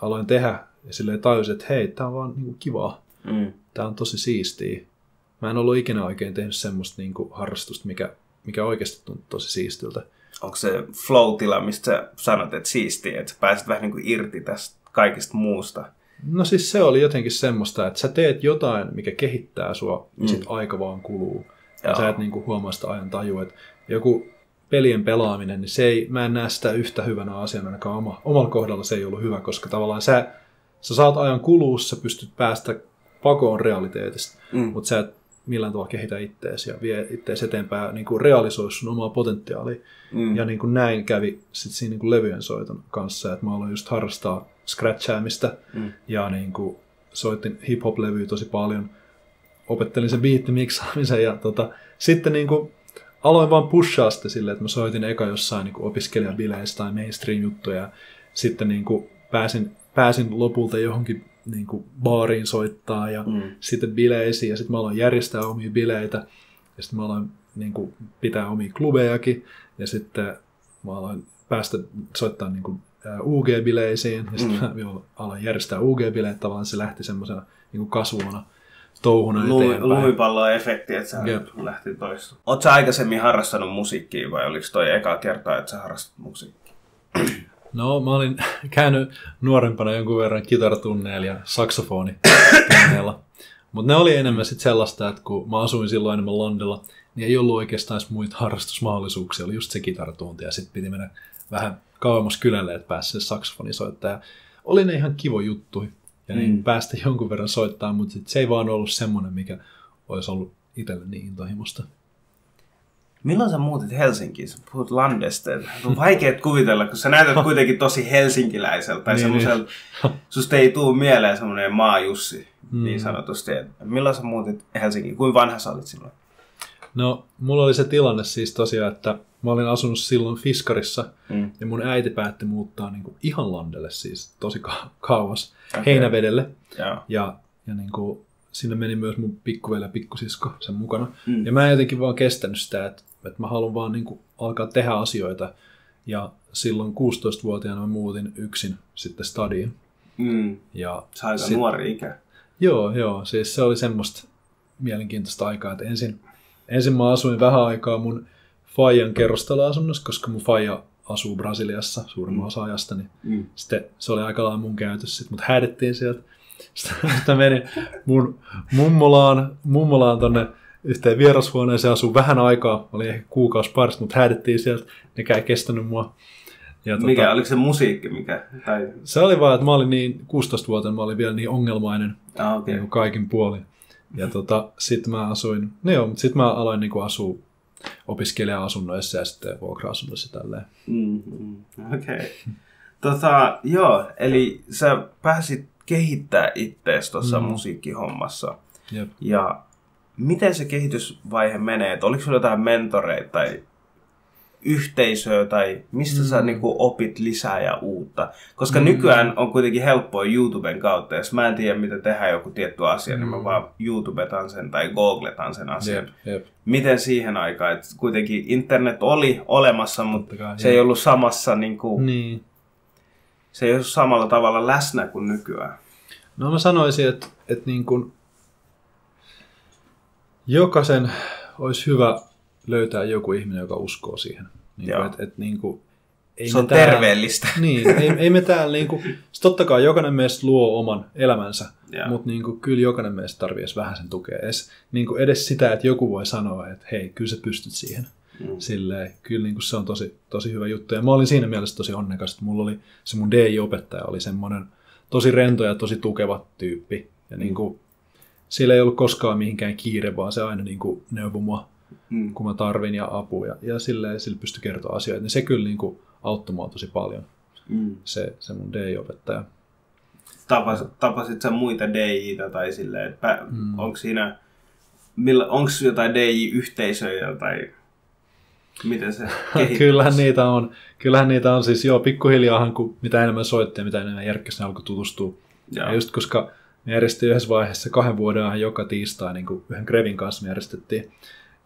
aloin tehdä ja silleen tajusin, että hei, tää on vaan niin kuin kivaa. Mm. Tää on tosi siistiä. Mä en ollut ikinä oikein tehnyt semmoista niin kuin harrastusta, mikä, mikä oikeasti tuntui tosi siistiltä. Onko se flow-tila, mistä sä sanot, että siistiä, että sä pääset vähän niin kuin irti tästä kaikesta muusta? No siis se oli jotenkin semmoista, että sä teet jotain, mikä kehittää sua, ja sit aika vaan kuluu. Ja sä et niinku huomaa sitä ajan tajua, että joku pelien pelaaminen, niin se ei, mä en näe sitä yhtä hyvänä asiana ainakaan oma, omalla kohdalla se ei ollut hyvä, koska tavallaan sä, sä saat ajan kuluu, sä pystyt päästä pakoon realiteetista, Mm. mutta sä et millään tavalla kehitä itteesi ja vie itteesi eteenpäin, niin kuin realisoi sun omaa potentiaalia. Mm. Ja niin kuin näin kävi sit siinä niin kuin levyjen soiton kanssa, että mä aloin just harrastaa scratchaamista Mm. ja niin kuin soitin hip-hop-levyä tosi paljon. Opettelin sen biittimiksaamisen ja tota, sitten niin kuin aloin vaan pushaa sitä silleen, että mä soitin eka jossain niin opiskelijabileissä tai mainstream-juttuja ja sitten niin kuin pääsin, pääsin lopulta johonkin niin kuin baariin soittaa ja Mm. sitten bileisiin. Ja sitten mä aloin järjestää omia bileitä. Ja sitten mä aloin niin kuin, pitää omia klubejakin. Ja sitten mä aloin päästä soittaa niin kuin, UG-bileisiin ja sitten mm. mä aloin järjestää UG-bileitä, tavallaan se lähti semmoisena niin kasvuna touhuna Lu- eteenpäin. lumipallo-efekti, että sä Jep. lähti toista. Oletko aikaisemmin harrastanut musiikkia vai oliko toi eka kerta, että sä harrastat musiikkia? No, mä olin käynyt nuorempana jonkun verran kitaratunneilla ja saksofonitunneilla. Mutta ne oli enemmän sit sellaista, että kun mä asuin silloin enemmän landilla, niin ei ollut oikeastaan edes muita harrastusmahdollisuuksia. Oli just se kitaratunti ja sitten piti mennä vähän kauemmas kylälle, että pääsi sinne saksofonisoittaja. Oli ne ihan kivo juttu ja niin Mm. päästä jonkun verran soittaa, mutta sit se ei vaan ollut semmoinen, mikä olisi ollut itselle niin intohimosta. Milloin sä muutit Helsinkiin? Sä puhut Landesta. On vaikea kuvitella, kun sä näytät kuitenkin tosi helsinkiläiseltä. Tai Niin, semmoisella, susta ei tuu mieleen semmoinen maajussi, Mm. niin sanotusti. Milloin sä muutit Helsinkiin? Kuinka vanha sä olit silloin? No, mulla oli se tilanne siis tosiaan, että mä olin asunut silloin Fiskarissa Mm. ja mun äiti päätti muuttaa niin kuin ihan landelle siis tosi ka- kauas Okei. Heinävedelle. Joo. Ja, ja niin kuin, sinne meni myös mun pikkuveli ja pikkusisko sen mukana. Mm. Ja mä en jotenkin vaan kestänyt sitä, että, että mä haluan vaan niin kuin alkaa tehdä asioita. Ja silloin 16-vuotiaana mä muutin yksin sitten stadiin. Mm. Ja Sä aika sit- nuori ikä. Joo, joo. Siis se oli semmoista mielenkiintoista aikaa, että ensin, ensin mä asuin vähän aikaa mun Fajan kerrostaloasunnossa, koska mun Faija asuu Brasiliassa suurimman osa ajasta, niin Mm. sitten se oli aika lailla mun käytössä, sitten mut häädettiin sieltä. Sitten sitten menin mun mummolaan, mummolaan tonne yhteen vierashuoneeseen, asuu vähän aikaa, oli ehkä kuukausi parista, mutta häädettiin sieltä, nekään ei kestänyt mua. Ja tota, Mikä, oliko se musiikki mikä? Tai... Se oli vaan, että mä olin niin 16-vuotiaana, mä olin vielä niin ongelmainen, Ah, okei. niin kuin kaikin puolin. Ja tota, sitten mä asuin, no joo, mutta sitten mä aloin niin kuin asua opiskelija-asunnoissa ja sitten vuokra-asunnoissa ja tälleen. Mm, mm, Okei. Okay. Tota, joo, eli sä pääsit kehittää ittees tuossa. Mm. musiikkihommassa. Jep. Ja miten se kehitysvaihe menee? Et oliko sulla jotain mentoreita tai yhteisöä tai mistä mm. sä niin kuin, opit lisää ja uutta? Koska mm. nykyään on kuitenkin helppoa YouTuben kautta. Jos mä en tiedä, miten tehdään joku tietty asia, mm. niin mä mm. vaan YouTubetan sen tai googletan sen asian. Jep, jep. Miten siihen aikaan? Et kuitenkin internet oli olemassa, mutta kai, se jep. ei ollut samassa... Niin kuin, niin. Se ei ollut samalla tavalla läsnä kuin nykyään. No mä sanoisin, että, että niin kuin jokaisen olisi hyvä löytää joku ihminen, joka uskoo siihen. Niin kuin, et, et, niin kuin, ei se on täällä, terveellistä. Niin, ei, ei me täällä, niin kuin, totta kai jokainen meistä luo oman elämänsä, ja. mutta niin kuin, kyllä jokainen meistä tarvitsisi vähän sen tukea. Edes, niin kuin, edes sitä, että joku voi sanoa, että hei, kyllä sä pystyt siihen. Mm. Silleen, kyllä niin kuin se on tosi, tosi hyvä juttu. Ja mä olin siinä mielessä tosi onnekas, että mulla oli se mun DJ-opettaja oli semmoinen tosi rento ja tosi tukeva tyyppi. Ja niin kuin, sillä ei ollut koskaan mihinkään kiire, vaan se aina niin kuin neuvoi mua, mm. kun mä tarvin ja apua. Ja, ja silleen sillä pystyi kertoa asioita. Niin se kyllä niin kuin auttoi mua tosi paljon, mm. se, se mun DJ-opettaja. Tapas, tapasit sä muita DJ-tä tai silleen, että mm. onko siinä, onko jotain DJ-yhteisöjä tai miten se Kyllähän niitä on. Kyllähän niitä on siis, joo, pikkuhiljaahan, kun mitä enemmän soitti ja mitä enemmän järkkäsi, ne alkoi tutustua. Joo. Ja just koska me järjestettiin yhdessä vaiheessa kahden vuoden ajan joka tiistai, niin kuin yhden Grevin kanssa me järjestettiin,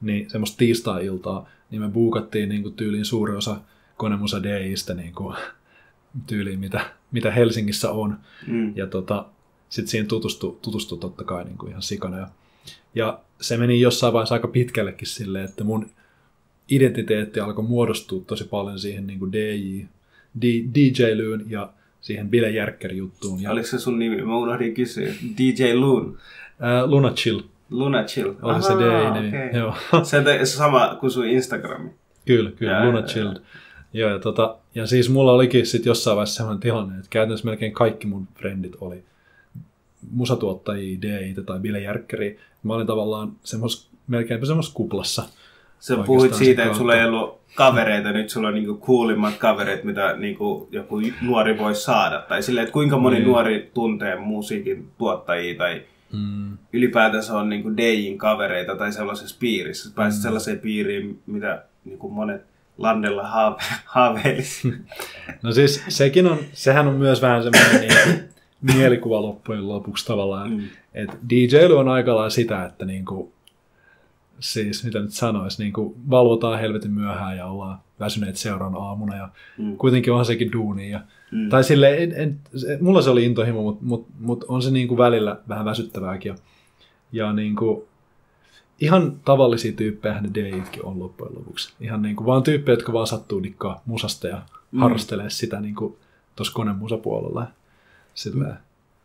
niin semmoista tiistai-iltaa, niin me buukattiin niin kuin tyyliin suuri osa Konemusa DIstä niin kuin, tyyliin, mitä, mitä Helsingissä on. Mm. Ja tota, sitten siihen tutustui, tutustui totta kai niin kuin ihan sikana. Ja, ja se meni jossain vaiheessa aika pitkällekin silleen, että mun identiteetti alkoi muodostua tosi paljon siihen niin kuin DJ, DJ-lyyn ja siihen Bile Järkkäri-juttuun. Ja... Oliko se sun nimi? Mä unohdin kysyä. DJ Loon. Äh, Luna Chill. Luna Chill. Oli Aha, se DJ-nimi. Okay. Joo. se on sama kuin sun Instagrami. Kyllä, kyllä. Ja, Luna ja, Chill. Ja. Joo, ja, tota, ja siis mulla olikin sitten jossain vaiheessa sellainen tilanne, että käytännössä melkein kaikki mun frendit oli musatuottajia, DJ tai Bile Järkkäri. Mä olin tavallaan semmos, melkeinpä semmoisessa kuplassa – Sä puhuit siitä, että sulla ei ollut kavereita, nyt sulla on niinku coolimmat kavereet, mitä niinku joku nuori voi saada. Tai silleen, että kuinka moni mm. nuori tuntee musiikin tuottajia tai mm. ylipäätänsä on niinku DJin kavereita tai sellaisessa piirissä. Pääsit mm. sellaiseen piiriin, mitä niinku monet landella haave- haaveilisi. No siis sekin on, sehän on myös vähän semmoinen niin mielikuva loppujen lopuksi tavallaan, mm. että DJ on aika lailla sitä, että niinku siis mitä nyt sanoisi, niin kuin valvotaan helvetin myöhään ja ollaan väsyneet seuran aamuna ja mm. kuitenkin onhan sekin duuni. Ja, mm. Tai sille, en, en, se, mulla se oli intohimo, mutta mut, mut on se niin kuin välillä vähän väsyttävääkin. Ja, ja niin kuin, ihan tavallisia tyyppejä ne DJitkin on loppujen lopuksi. Ihan niin kuin, vaan tyyppejä, jotka vaan sattuu dikkaa musasta ja mm. harrastelee sitä niin kuin tuossa konemusapuolella. Sillä,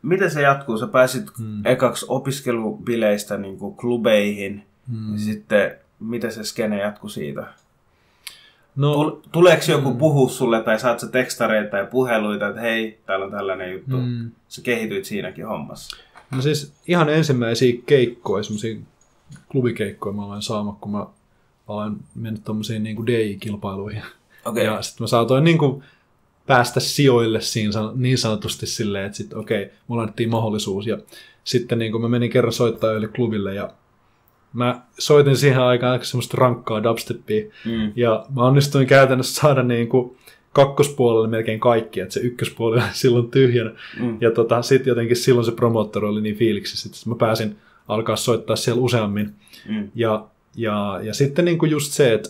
Miten se jatkuu? Sä pääsit mm. ekaksi opiskelubileistä niin kuin klubeihin – Hmm. Sitten, mitä se skene jatkuu siitä? No, Tuleeko joku hmm. puhua sulle tai saat sä tekstareita ja puheluita, että hei, täällä on tällainen juttu. Hmm. Sä kehityit siinäkin hommassa. No siis ihan ensimmäisiä keikkoja, semmoisia klubikeikkoja mä olen saanut, kun mä olen mennyt tommosiin niin DI-kilpailuihin. Okay. Ja sitten mä saatoin niin kuin päästä sijoille siinä niin sanotusti silleen, että sitten okei, okay, mulla annettiin mahdollisuus. Ja sitten niin kuin mä menin kerran soittaa yhdelle klubille ja mä soitin siihen aikaan aika semmoista rankkaa dubstepia, mm. ja mä onnistuin käytännössä saada niin kuin kakkospuolelle melkein kaikki, että se ykköspuoli oli silloin tyhjänä. Mm. Ja tota, sitten jotenkin silloin se promoottori oli niin fiiliksi, että mä pääsin alkaa soittaa siellä useammin. Mm. Ja, ja, ja sitten niin kuin just se, että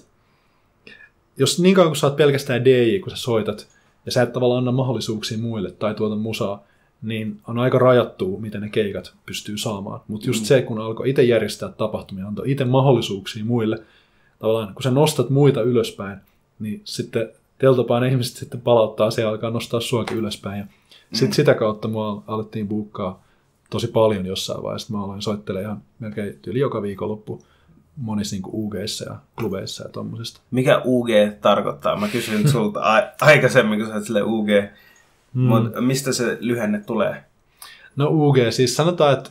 jos niin kauan kun sä oot pelkästään DJ, kun sä soitat, ja sä et tavallaan anna mahdollisuuksia muille tai tuota musaa, niin on aika rajattu, miten ne keikat pystyy saamaan. Mutta just mm. se, kun alkoi itse järjestää tapahtumia, antoi itse mahdollisuuksia muille, tavallaan kun sä nostat muita ylöspäin, niin sitten teltopaan ihmiset sitten palauttaa se alkaa nostaa suakin ylöspäin. Ja mm. sitä kautta mua alettiin buukkaa tosi paljon jossain vaiheessa. Mä aloin soittelemaan ihan melkein yli joka viikonloppu monissa niin ug ja klubeissa ja tommosista. Mikä UG tarkoittaa? Mä kysyin sulta a- aikaisemmin, kun sä sille UG Mm. Mutta mistä se lyhenne tulee? No UG, siis sanotaan, että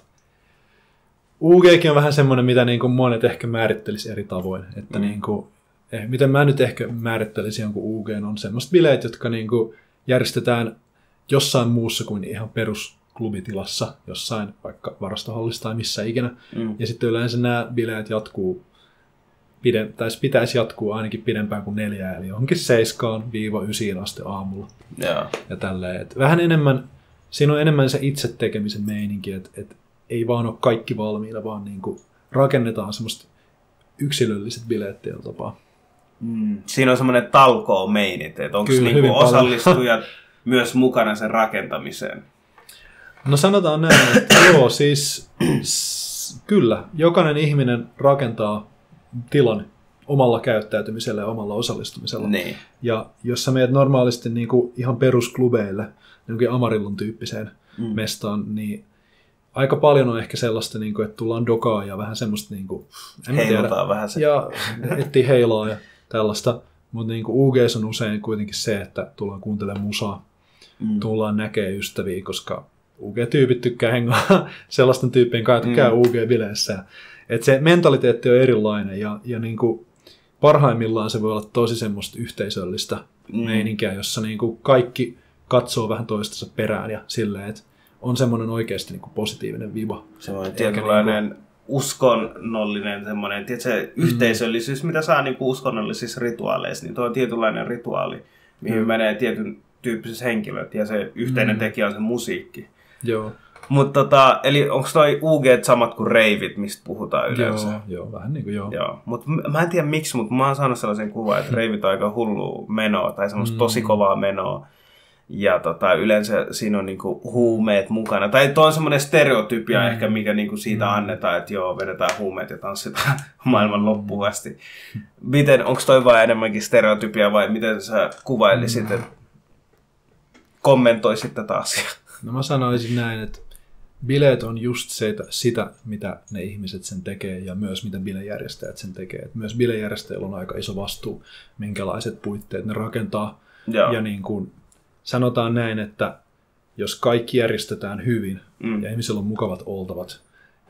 UGkin on vähän semmoinen, mitä niin kuin monet ehkä määrittelisi eri tavoin. Että mm. niin kuin, eh, miten mä nyt ehkä määrittelisin jonkun UG, on semmoista bileet, jotka niin kuin järjestetään jossain muussa kuin ihan perusklubitilassa, jossain vaikka varastohallissa tai missä ikinä. Mm. Ja sitten yleensä nämä bileet jatkuu pide, tai pitäisi jatkuu ainakin pidempään kuin neljää, eli johonkin seiskaan viiva ysiin asti aamulla. Joo. Ja tälleen. Et vähän enemmän, siinä on enemmän se itse tekemisen meininki, että et ei vaan ole kaikki valmiina, vaan niinku rakennetaan semmoista yksilölliset bileet tietyllä tapaa. Mm. Siinä on semmoinen talkoo meinit, että onko niinku osallistujat myös mukana sen rakentamiseen. No sanotaan näin, että joo, siis s- kyllä, jokainen ihminen rakentaa tilan omalla käyttäytymisellä ja omalla osallistumisella. Niin. Ja jos sä meet normaalisti niin kuin ihan perusklubeille, jonkin Amarillon tyyppiseen Mm. mestaan, niin aika paljon on ehkä sellaista, niin kuin, että tullaan dokaa ja vähän semmoista, niin kuin, en mä tiedä, vähän se. ja etsii heilaa ja tällaista. Mutta niin UGs on usein kuitenkin se, että tullaan kuuntelemaan musaa, Mm. tullaan näkee ystäviä, koska UG-tyypit tykkää hengaa sellaisten tyyppien kanssa, jotka käy Mm. UG-bileissä. Et se mentaliteetti on erilainen ja, ja niin kuin parhaimmillaan se voi olla tosi semmoista yhteisöllistä Mm. mm. meininkiä, jossa niin kuin kaikki katsoo vähän toistensa perään ja silleen, että on semmoinen oikeasti niin kuin positiivinen viva. Semmoinen Eikä tietynlainen uskonnollinen semmoinen, tiedätkö, Mm. yhteisöllisyys, mitä saa niinku uskonnollisissa rituaaleissa, niin tuo on tietynlainen rituaali, mihin Mm. menee tietyn tyyppiset henkilöt, ja se yhteinen Mm. tekijä on se musiikki. Joo, Mutta tota, eli onko toi UG samat kuin reivit, mistä puhutaan yleensä? joo, joo, vähän niin kuin joo. Joo, mutta mä en tiedä miksi, mutta mä oon saanut sellaisen kuvan, että reivit on aika hullu menoa tai semmoista Mm. tosi kovaa menoa. Ja tota, yleensä siinä on niinku huumeet mukana. Tai tuo on semmoinen stereotypia Mm. ehkä, mikä niinku siitä Mm. annetaan, että joo, vedetään huumeet ja tanssitaan maailman loppuun asti. Miten, onko toi vaan enemmänkin stereotypia vai miten sä kuvailisit, Mm. että kommentoisit tätä asiaa? No mä sanoisin näin, että bileet on just sitä, sitä, mitä ne ihmiset sen tekee ja myös mitä bilejärjestäjät sen tekee. Et myös bilejärjestäjillä on aika iso vastuu, minkälaiset puitteet ne rakentaa. Joo. Ja niin kuin sanotaan näin, että jos kaikki järjestetään hyvin Mm. ja ihmisillä on mukavat oltavat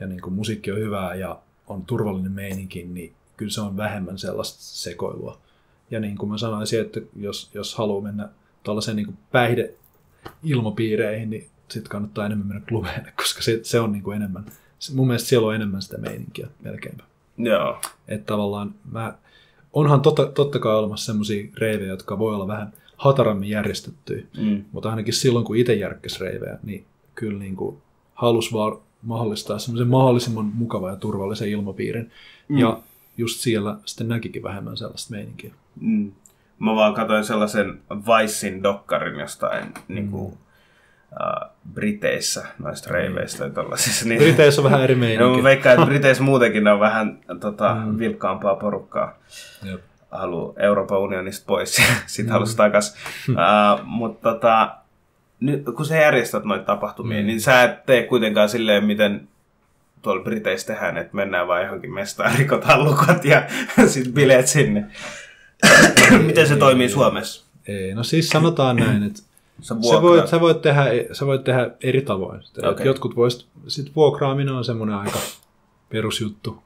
ja niin kuin musiikki on hyvää ja on turvallinen meininki, niin kyllä se on vähemmän sellaista sekoilua. Ja niin kuin mä sanoisin, että jos, jos haluaa mennä tällaiseen niin päihdeilmapiireihin, niin sitten kannattaa enemmän mennä klubeille, koska se, se on niin kuin enemmän, se- mun mielestä siellä on enemmän sitä meininkiä melkeinpä. Joo. Että tavallaan mä, onhan totta, totta kai olemassa semmoisia reivejä, jotka voi olla vähän hatarammin järjestettyjä, Mm. mutta ainakin silloin, kun itse järkkäsi reivejä, niin kyllä niin kuin halusi vaan mahdollistaa semmoisen mahdollisimman mukavan ja turvallisen ilmapiirin. Mm. Ja just siellä sitten näkikin vähemmän sellaista meininkiä. Mm. Mä vaan katsoin sellaisen Vicein dokkarin jostain mm. niinku, uh, Briteissä, noista reiveistä ja tollasissa. Niin, Briteissä on vähän eri no, meininki. veikkaan, että Briteissä muutenkin on vähän tota, mm. Vilkkaampaa porukkaa. Jep. Haluaa Euroopan unionista pois ja sitten mm. halusi takas. uh, mutta tota, nyt, kun sä järjestät noita tapahtumia, mm. Niin sä et tee kuitenkaan silleen, miten tuolla Briteissä tehdään, että mennään vaan johonkin mestaan, rikotaan lukot ja sitten bileet sinne. miten se toimii Suomessa? Ei, no siis sanotaan näin, että Sä sä voit, sä, voit tehdä, sä voit tehdä eri tavoin. Okay. Jotkut voisit, sit vuokraaminen on semmoinen aika perusjuttu.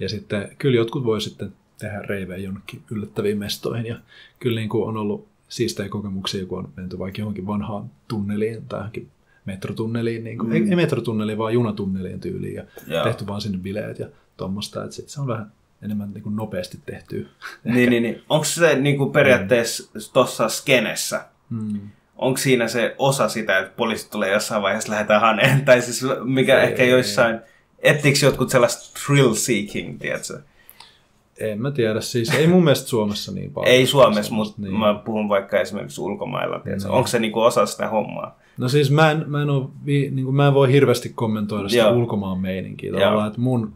Ja sitten kyllä jotkut voi sitten tehdä reivejä jonnekin yllättäviin mestoihin. Ja kyllä niin kuin on ollut siistejä kokemuksia, kun on menty vaikka johonkin vanhaan tunneliin tai johonkin metrotunneliin, niin kuin, Mm. ei, metrotunneliin, vaan junatunneliin tyyliin ja Joo. tehty vaan sinne bileet ja tuommoista, että sit se on vähän enemmän niin kuin nopeasti tehty. Niin, niin, niin. Onko se niinku periaatteessa tuossa skenessä, Mm. Onko siinä se osa sitä, että poliisit tulee jossain vaiheessa lähdetään haneen, tai siis mikä Ei. ehkä joissain, ettikö jotkut sellaista thrill seeking, tiedätkö? En mä tiedä, siis ei mun mielestä Suomessa niin paljon. Ei Suomessa, mutta niin. mä puhun vaikka esimerkiksi ulkomailla, tiedätkö? Niin. Onko se niinku osa sitä hommaa? No siis mä en, mä en, oo, vi, niin kuin mä en voi hirveästi kommentoida sitä Joo. ulkomaan meininkiä. Joo. Tavallaan, että mun,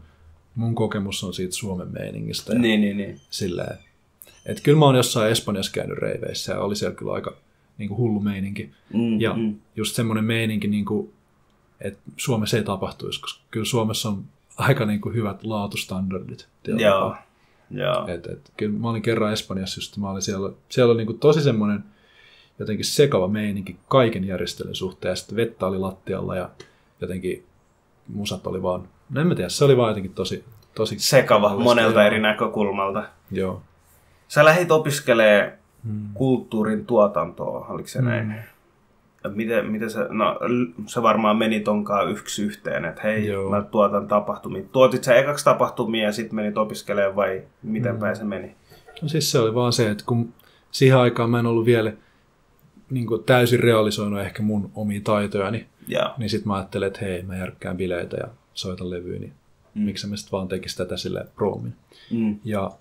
mun kokemus on siitä Suomen meiningistä. Niin, niin, niin. Silleen, että kyllä mä oon jossain Espanjassa käynyt reiveissä ja oli siellä kyllä aika niin kuin hullu meininki. Mm, Ja mm. just semmoinen meininki, niin kuin, että Suomessa ei tapahtuisi, koska kyllä Suomessa on aika niin kuin hyvät laatustandardit. Joo. Joo. Et, et, kyllä mä olin kerran Espanjassa, just mä olin siellä, siellä oli niinku tosi semmoinen jotenkin sekava meininki kaiken järjestelyn suhteen, ja sitten vettä oli lattialla ja jotenkin musat oli vaan, no en mä tiedä, se oli vaan jotenkin tosi, tosi Sekava monelta joo. eri näkökulmalta. Joo. Sä lähit opiskelemaan Hmm. kulttuurin tuotantoa, oliko se näin? Miten, miten se, no se varmaan meni tonkaan yksi yhteen, että hei, Joo. mä tuotan tapahtumia. Tuotit sä ekaksi tapahtumia ja sitten menit opiskelemaan vai miten mm. päin se meni? No siis se oli vaan se, että kun siihen aikaan mä en ollut vielä niin kuin täysin realisoinut ehkä mun omia taitojani, Joo. niin sitten mä ajattelin, että hei, mä järkkään bileitä ja soitan levyä, niin mm. miksi mä sitten vaan tekisi tätä silleen proommin. Mm. Ja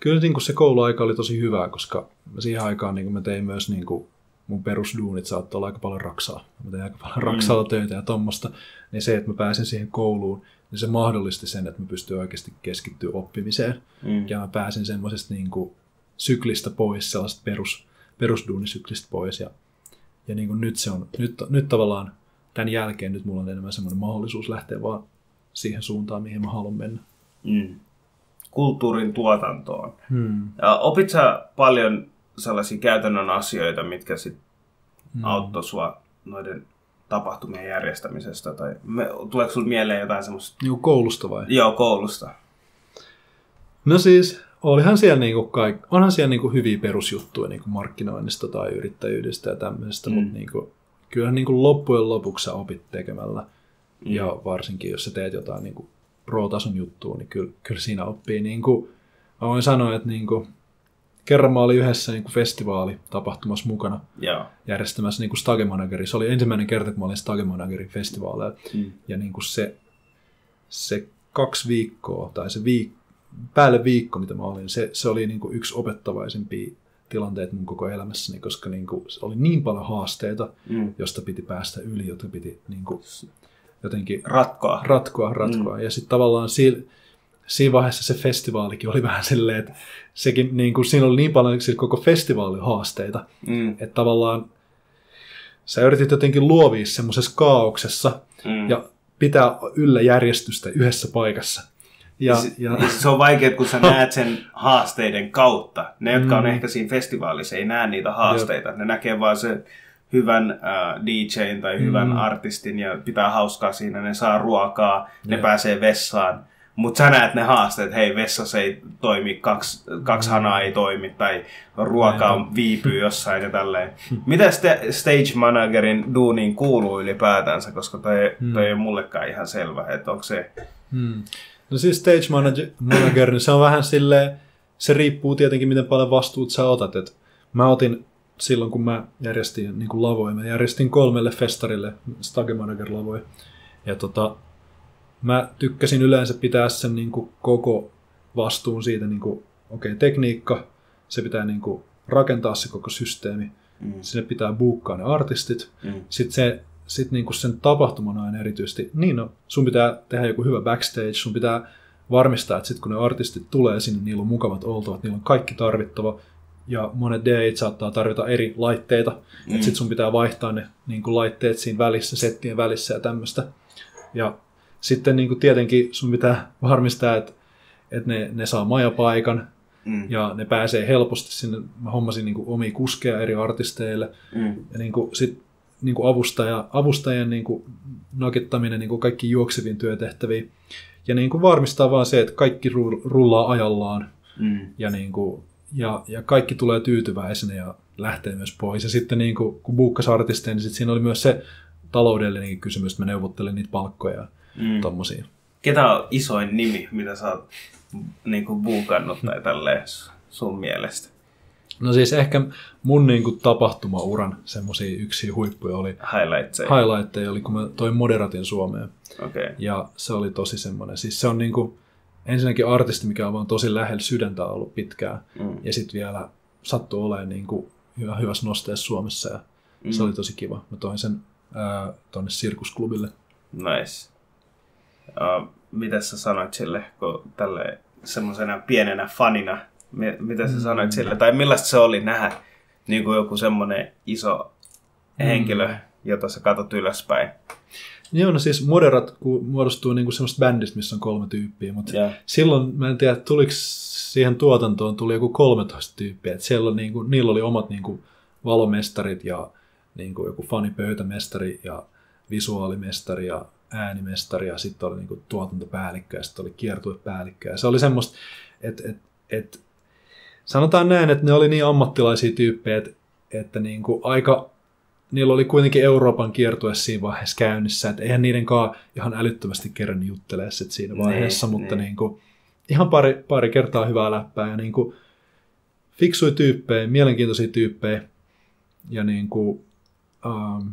kyllä niin kuin se kouluaika oli tosi hyvä, koska siihen aikaan niin kuin mä tein myös niin kuin mun perusduunit saattoi olla aika paljon raksaa. Mä tein aika paljon raksalla töitä ja tommosta. Niin se, että mä pääsin siihen kouluun, niin se mahdollisti sen, että mä pystyin oikeasti keskittyä oppimiseen. Mm. Ja mä pääsin semmoisesta niin kuin syklistä pois, sellaista perus, perusduunisyklistä pois. Ja, ja niin kuin nyt se on, nyt, nyt tavallaan tämän jälkeen nyt mulla on enemmän semmoinen mahdollisuus lähteä vaan siihen suuntaan, mihin mä haluan mennä. Mm. Kulttuurin tuotantoon. Hmm. Ja opit sä paljon sellaisia käytännön asioita, mitkä sit Mm. auttoi sua noiden tapahtumien järjestämisestä? Tai me, tuleeko sulla mieleen jotain semmoista? Niin koulusta vai? Joo, koulusta. No siis, olihan siellä niinku kaik, onhan siellä niinku hyviä perusjuttuja niinku markkinoinnista tai yrittäjyydestä ja tämmöisestä, mm. mutta niinku, kyllähän niinku loppujen lopuksi sä opit tekemällä. Mm. Ja varsinkin, jos sä teet jotain niinku pro-tason juttua, niin kyllä, kyllä siinä oppii. Niinku, mä voin sanoa, että niinku, kerran mä olin yhdessä niinku festivaali tapahtumassa mukana Joo. järjestämässä niinku Stagemanageri. Se oli ensimmäinen kerta, kun mä olin Stagemanagerin festivaaleilla. Mm. Ja niin kuin se, se kaksi viikkoa, tai se viik, päälle viikko, mitä mä olin, se, se oli niin kuin yksi opettavaisimpia tilanteita mun koko elämässäni, koska niin kuin, se oli niin paljon haasteita, Mm. josta piti päästä yli, jotka piti niin kuin, jotenkin Ratkoa. ratkoa, ratkoa. Mm. Ja sitten tavallaan siinä, siinä vaiheessa se festivaalikin oli vähän silleen, että sekin, niin kuin, siinä oli niin paljon siis koko festivaali haasteita, Mm. että tavallaan sä yritit jotenkin luovia semmoisessa kaauksessa Mm. ja pitää yllä järjestystä yhdessä paikassa. Ja, ja, Ja se on vaikea, kun sä näet sen haasteiden kautta. Ne, jotka on Mm. ehkä siinä festivaalissa, ei näe niitä haasteita. Ne näkee vaan sen hyvän äh, DJn tai hyvän Mm. artistin ja pitää hauskaa siinä. Ne saa ruokaa, ne Jep. pääsee vessaan. Mutta sä näet ne haasteet, hei vessassa ei toimi, kaksi, kaksi hanaa ei toimi tai ruoka on viipyy jossain ja tälleen. Mitä stage managerin duuniin kuuluu ylipäätänsä, koska toi, toi ei ole mullekaan ihan selvä, että onko se... hmm. No siis stage manager, manager, niin se on vähän silleen, se riippuu tietenkin miten paljon vastuut sä otat. Et mä otin silloin, kun mä järjestin niin kuin lavoja, mä järjestin kolmelle festarille stage manager lavoja. Ja tota, mä tykkäsin yleensä pitää sen niin kuin koko vastuun siitä, niin kuin, okei, okay, tekniikka, se pitää niin kuin rakentaa se koko systeemi, Mm. sinne pitää buukkaa ne artistit, Mm. sitten se, sit niinku sen tapahtuman aina erityisesti, niin no, sun pitää tehdä joku hyvä backstage, sun pitää varmistaa, että sitten kun ne artistit tulee sinne, niillä on mukavat oltavat, niillä on kaikki tarvittava, ja monet DJt saattaa tarvita eri laitteita, mm. että sitten sun pitää vaihtaa ne niin kuin laitteet siinä välissä, settien välissä ja tämmöistä. Ja sitten niin kuin tietenkin sun pitää varmistaa, että, että ne, ne saa majapaikan, Mm. ja ne pääsee helposti sinne. Mä hommasin niin kuin omia kuskeja eri artisteille, Mm. ja niin kuin sit niin kuin avustaja, avustajien niin kuin nakittaminen niin kuin kaikki juokseviin työtehtäviin. Ja niin kuin varmistaa vaan se, että kaikki ru- rullaa ajallaan Mm. ja, niin kuin, ja, ja kaikki tulee tyytyväisenä ja lähtee myös pois. Ja sitten niin kuin, kun buukkas artisteja, niin sit siinä oli myös se taloudellinenkin kysymys, että mä neuvottelin niitä palkkoja ja Mm. tommosia. Ketä on isoin nimi, mitä sä oot niin kuin buukannut tai tälleen sun mielestä? No siis ehkä mun niin kuin, tapahtumauran semmosia yksi huippuja oli Highlightseja. highlightteja, oli kun mä toin Moderatin Suomeen. Okei. Okay. Ja se oli tosi semmoinen. Siis se on niinku, ensinnäkin artisti, mikä on vaan tosi lähellä sydäntä ollut pitkään. Mm. Ja sitten vielä sattuu olemaan niinku hyvä, hyvässä nosteessa Suomessa. Ja Mm. se oli tosi kiva. Mä toin sen ää, tonne Sirkusklubille. Nice. Uh, mitä sä sanoit sille, kun tälle semmoisena pienenä fanina, mi- mitä sä sanoit sille, tai millaista se oli nähdä niin kuin joku semmoinen iso henkilö, jota sä katot ylöspäin. Joo, no siis Moderat muodostuu niinku semmoista bändistä, missä on kolme tyyppiä, mutta Joo. silloin mä en tiedä, tuliko siihen tuotantoon tuli joku 13 tyyppiä. Et siellä on niinku, niillä oli omat niinku valomestarit ja niinku joku fanipöytämestari ja visuaalimestari ja äänimestari ja sitten oli niinku tuotantopäällikkö ja sitten oli kiertuepäällikkö. Ja se oli semmoista, että et, et, sanotaan näin, että ne oli niin ammattilaisia tyyppejä, että, että niinku aika niillä oli kuitenkin Euroopan kiertue siinä vaiheessa käynnissä, että eihän niiden kanssa ihan älyttömästi kerran juttelee sit siinä Niin, vaiheessa, mutta niin. niin kuin, ihan pari, pari kertaa hyvää läppää ja niin kuin, fiksui tyyppejä, mielenkiintoisia tyyppejä ja niin kuin, ähm,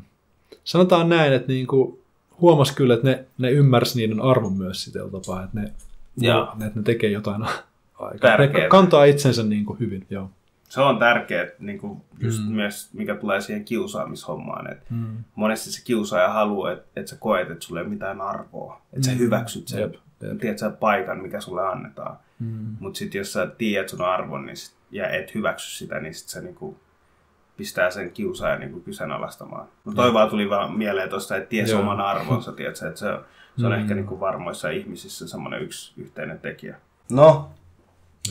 sanotaan näin, että niin kuin, huomasi kyllä, että ne, ne ymmärsi niiden arvon myös sillä tapaa, että ne, Joo. ne, että ne tekee jotain aikaa. Tärkeetä. Ne kantaa itsensä niin kuin hyvin, joo. Se on tärkeää, niin kuin just Mm. myös mikä tulee siihen kiusaamishommaan. Että Mm. monesti se kiusaaja haluaa, että, että sä koet, että sulla ei ole mitään arvoa. Että sä Mm. hyväksyt sen, Jep, jep. tiedät sä, paikan, mikä sulle annetaan. Mm. Mutta sitten jos sä tiedät sun arvon niin sit, ja et hyväksy sitä, niin sit se niinku pistää sen kiusaajan niinku kyseenalaistamaan. No toi vaan tuli vaan mieleen tuosta, että ties Joo. oman arvonsa, tiedät sä, että se, se on Mm. ehkä niinku varmoissa ihmisissä semmoinen yksi yhteinen tekijä. No,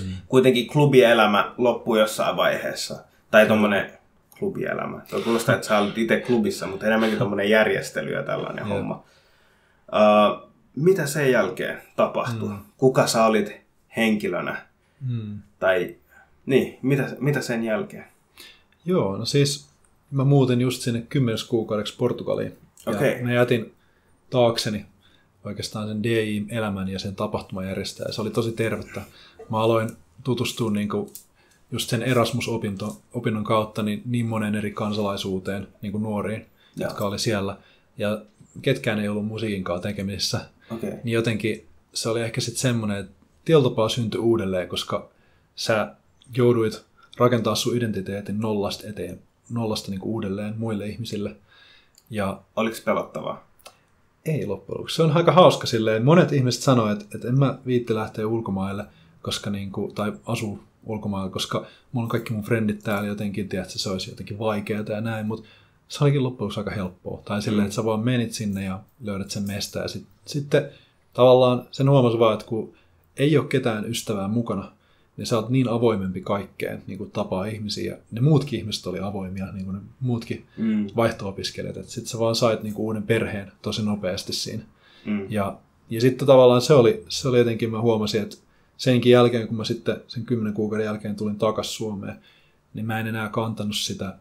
Mm. kuitenkin klubielämä loppui jossain vaiheessa. Tai tommonen klubielämä. Tuo kuulostaa, että sä olit itse klubissa, mutta enemmänkin tommonen järjestely ja tällainen Joo. homma. Uh, mitä sen jälkeen tapahtui? Mm. Kuka sä olit henkilönä? Mm. Tai niin, mitä, mitä sen jälkeen? Joo, no siis mä muutin just sinne kymmenes kuukaudeksi Portugaliin. Ja Okei. mä jätin taakseni oikeastaan sen DI-elämän ja sen tapahtumajärjestäjä. Se oli tosi tervettä. Mä aloin tutustua niin kuin just sen Erasmus-opinnon kautta niin, niin monen eri kansalaisuuteen niin kuin nuoriin, Joo. jotka oli siellä. Ja ketkään ei ollut musiikin kanssa tekemisissä. Okay. niin jotenkin se oli ehkä sitten semmoinen, että tietyllä tapaa syntyi uudelleen, koska sä jouduit rakentaa sun identiteetin nollasta eteen, nollasta niin uudelleen muille ihmisille. Ja Oliko se pelottavaa? ei loppujen lopuksi. Se on aika hauska silleen. Monet ihmiset sanoo, että, että en mä viitti lähteä ulkomaille, koska niin kuin, tai asuu ulkomailla, koska mulla on kaikki mun frendit täällä jotenkin, tiedätkö, se olisi jotenkin vaikeaa ja näin, mutta se olikin loppujen lopuksi aika helppoa. Tai silleen, Mm. että sä vaan menit sinne ja löydät sen mestä ja sit, sitten tavallaan sen huomasi vaan, että kun ei ole ketään ystävää mukana, niin sä oot niin avoimempi kaikkeen, niin kuin tapaa ihmisiä. Ne muutkin ihmiset oli avoimia, niin kuin ne muutkin Mm. vaihto-opiskelijat. Sitten sä vaan sait niin kuin uuden perheen tosi nopeasti siinä. Mm. Ja, ja sitten tavallaan se oli, se oli jotenkin, mä huomasin, että senkin jälkeen, kun mä sitten sen kymmenen kuukauden jälkeen tulin takaisin Suomeen, niin mä en enää kantanut sitä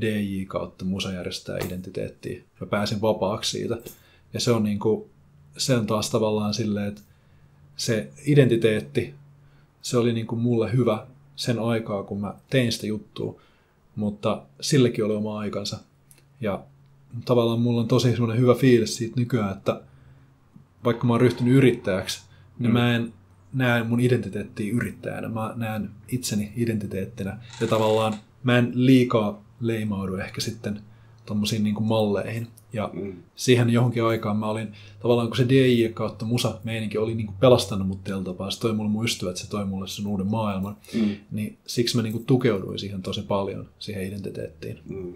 DJ kautta musajärjestää identiteettiä. Mä pääsin vapaaksi siitä. Ja se on, niin kuin, se on taas tavallaan silleen, että se identiteetti, se oli niin kuin mulle hyvä sen aikaa, kun mä tein sitä juttua, mutta sillekin oli oma aikansa. Ja tavallaan mulla on tosi semmoinen hyvä fiilis siitä nykyään, että vaikka mä oon ryhtynyt yrittäjäksi, niin Mm. mä en näe mun identiteettiä yrittäjänä. Mä näen itseni identiteettinä. Ja tavallaan mä en liikaa leimaudu ehkä sitten tommosiin niin malleihin. Ja Mm. siihen johonkin aikaan mä olin, tavallaan kun se DJ kautta musa meininki oli niin pelastanut mut tällä tapaa, se toi mulle mun ystävät, se toi mulle sen uuden maailman, Mm. niin siksi mä niin tukeuduin siihen tosi paljon, siihen identiteettiin. Mm.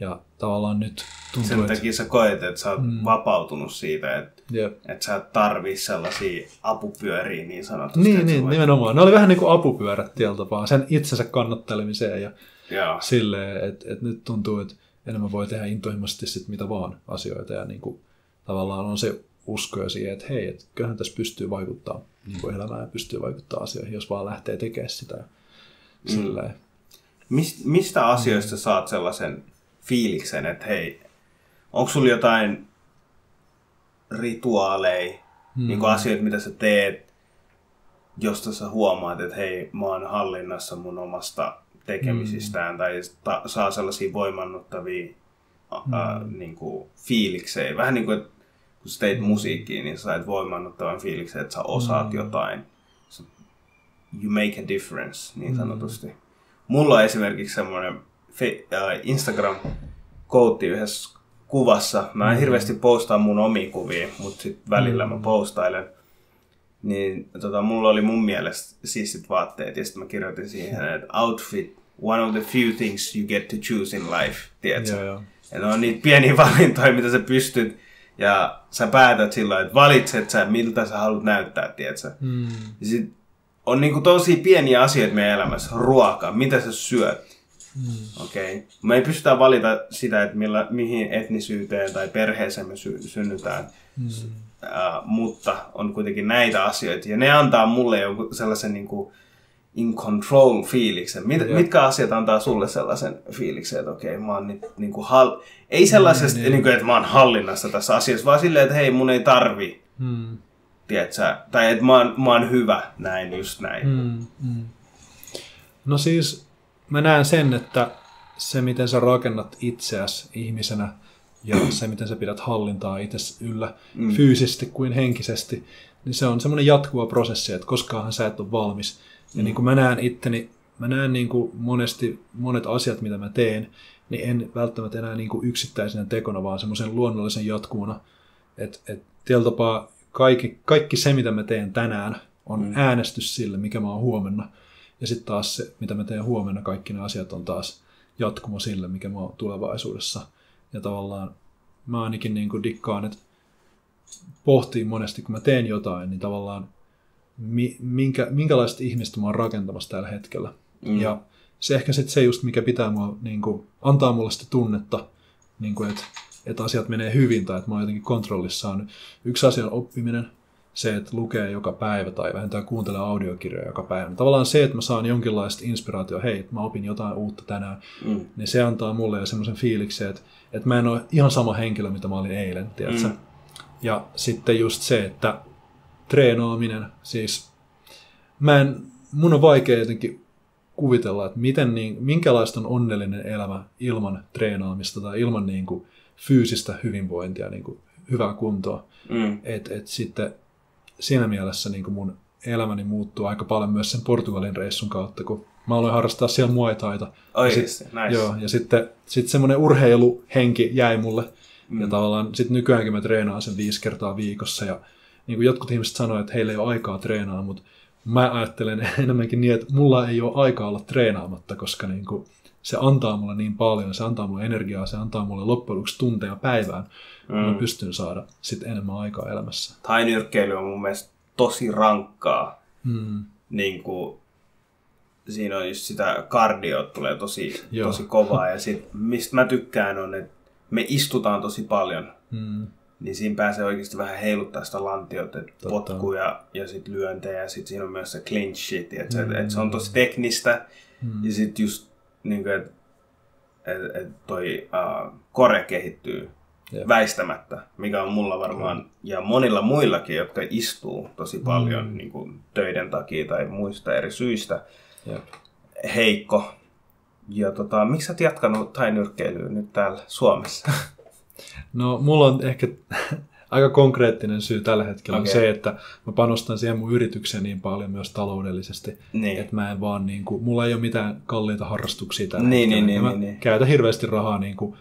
Ja tavallaan nyt tuntuu, Sen että... takia sä koet, että sä oot Mm. vapautunut siitä, että, Jep. että sä et tarvii sellaisia apupyöriä niin sanotusti. Niin, niin nimenomaan. Ne oli vähän niin kuin apupyörät tietyllä tapaa, sen itsensä kannattelemiseen ja Joo. silleen, että, että nyt tuntuu, että enemmän voi tehdä intohimoisesti sit mitä vaan asioita ja niin kuin, tavallaan on se usko jo siihen, että hei, että kyllähän tässä pystyy vaikuttaa niin kuin elämään ja pystyy vaikuttaa asioihin, jos vaan lähtee tekemään sitä. Ja silleen. Mist, mistä asioista saat sellaisen fiiliksen, että hei, onko sulla jotain rituaaleja, mm. niin asioita, mitä sä teet, josta sä huomaat, että hei, mä oon hallinnassa mun omasta tekemisistään, mm. tai ta- saa sellaisia voimannuttavia mm. ä, niin kuin fiiliksejä. Vähän niin kuin, että kun sä teit musiikkia, niin sä sait voimannuttavan fiiliksen, että sä osaat mm. jotain. Sä- You make a difference, niin sanotusti. Mm. Mulla on esimerkiksi semmoinen Instagram-koutti yhdessä kuvassa. Mä en hirveästi postaa mun omia kuvia, mutta sit välillä mä postailen. Niin tota, mulla oli mun mielestä siistit vaatteet ja sitten mä kirjoitin siihen, että outfit, one of the few things you get to choose in life, tiedätkö? Joo, joo. Ja ne on niitä pieniä valintoja, mitä sä pystyt ja sä päätät silloin, että valitset sä, miltä sä haluat näyttää, tiedätkö? Mm. Ja sit on niinku tosi pieniä asioita meidän elämässä. Ruoka, mitä sä syöt. Mm. Okei. Okay. Me ei pystytä valita sitä, että millä, mihin etnisyyteen tai perheeseen me sy- synnytään. Mm. Uh, mutta on kuitenkin näitä asioita. Ja ne antaa mulle joku sellaisen niinku in control fiiliksen. Mit, Joo. mitkä asiat antaa sulle sellaisen fiiliksen, että okei, mä oon nyt niin kuin hal... Ei sellaisesti, Niin, niin, kuin, että mä oon hallinnassa tässä asiassa, vaan silleen, että hei, mun ei tarvi, Hmm. tiedätkö, tai että mä oon, mä oon hyvä näin, just näin. Mm. Mm, mm. No siis mä näen sen, että se miten sä rakennat itseäsi ihmisenä ja se miten sä pidät hallintaa itse yllä mm. fyysisesti kuin henkisesti, niin se on semmoinen jatkuva prosessi, että koskaanhan sä et ole valmis. Ja niin kuin mä näen itteni, mä näen niin kuin monesti monet asiat, mitä mä teen, niin en välttämättä enää niin kuin yksittäisenä tekona, vaan semmoisen luonnollisen jatkumona. Että et, tietyllä tapaa kaikki, kaikki se, mitä mä teen tänään, on mm. äänestys sille, mikä mä oon huomenna. Ja sitten taas se, mitä mä teen huomenna, kaikki ne asiat on taas jatkumo sille, mikä mä oon tulevaisuudessa. Ja tavallaan mä ainakin niin kuin dikkaan, että pohtii monesti, kun mä teen jotain, niin tavallaan mi, minkä, minkälaista ihmistä mä oon rakentamassa tällä hetkellä. Mm. Ja se ehkä sit se just, mikä pitää mua, niin kuin, antaa mulle sitä tunnetta, niin kuin, että, että asiat menee hyvin tai että mä oon jotenkin kontrollissaan. Yksi asia on oppiminen, se, että lukee joka päivä tai vähintään kuuntelee audiokirjoja joka päivä. Tavallaan se, että mä saan jonkinlaista inspiraatiota, hei, mä opin jotain uutta tänään, Mm. niin se antaa mulle jo semmoisen fiiliksen, että, että mä en ole ihan sama henkilö, mitä mä olin eilen, tiedätkö? Mm. Ja sitten just se, että treenaaminen, siis mä en, mun on vaikea jotenkin kuvitella, että miten niin, minkälaista on onnellinen elämä ilman treenaamista tai ilman niin kuin fyysistä hyvinvointia, niin kuin hyvää kuntoa. Mm. Et, et sitten siinä mielessä niin kuin mun elämäni muuttuu aika paljon myös sen Portugalin reissun kautta, kun mä aloin harrastaa siellä muaitaita. Oikeesti, nice. Joo, ja sitten sit semmoinen urheiluhenki jäi mulle. Mm. Ja tavallaan sitten nykyäänkin mä treenaan sen viisi kertaa viikossa. Ja niin kuin jotkut ihmiset sanoo, että heillä ei ole aikaa treenaa, mutta mä ajattelen enemmänkin niin, että mulla ei ole aikaa olla treenaamatta, koska niin kuin se antaa mulle niin paljon, se antaa mulle energiaa, se antaa mulle loppujen lopuksi tunteja päivään. Mm. Mä pystyn saada sitten enemmän aikaa elämässä. Tainyrkkeily on mun mielestä tosi rankkaa. Mm. Niin kuin, siinä on just sitä kardio tulee tosi, Joo. tosi kovaa. Ja sit, mistä mä tykkään on, että me istutaan tosi paljon. Mm. Niin siinä pääsee oikeasti vähän heiluttaa sitä lantiota, että potkuja ja sitten lyöntejä. Ja sitten siinä on myös se clinch että mm. et se on tosi teknistä. Mm. Ja sitten just, niin kuin, että et, et toi uh, kore kehittyy Jep. väistämättä, mikä on mulla varmaan ja monilla muillakin, jotka istuu tosi paljon Mm. niin kuin töiden takia tai muista eri syistä Jep. heikko. Ja tota, miksi sä oot jatkanut tainyrkkeilyä nyt täällä Suomessa? No, mulla on ehkä aika konkreettinen syy tällä hetkellä okay. On se, että mä panostan siihen mun yritykseen niin paljon myös taloudellisesti, Niin. että mä en vaan niin kuin, mulla ei ole mitään kalliita harrastuksia tällä Niin, hetkellä. niin, ja niin, mä niin, niin. käytän hirveästi rahaa niin kuin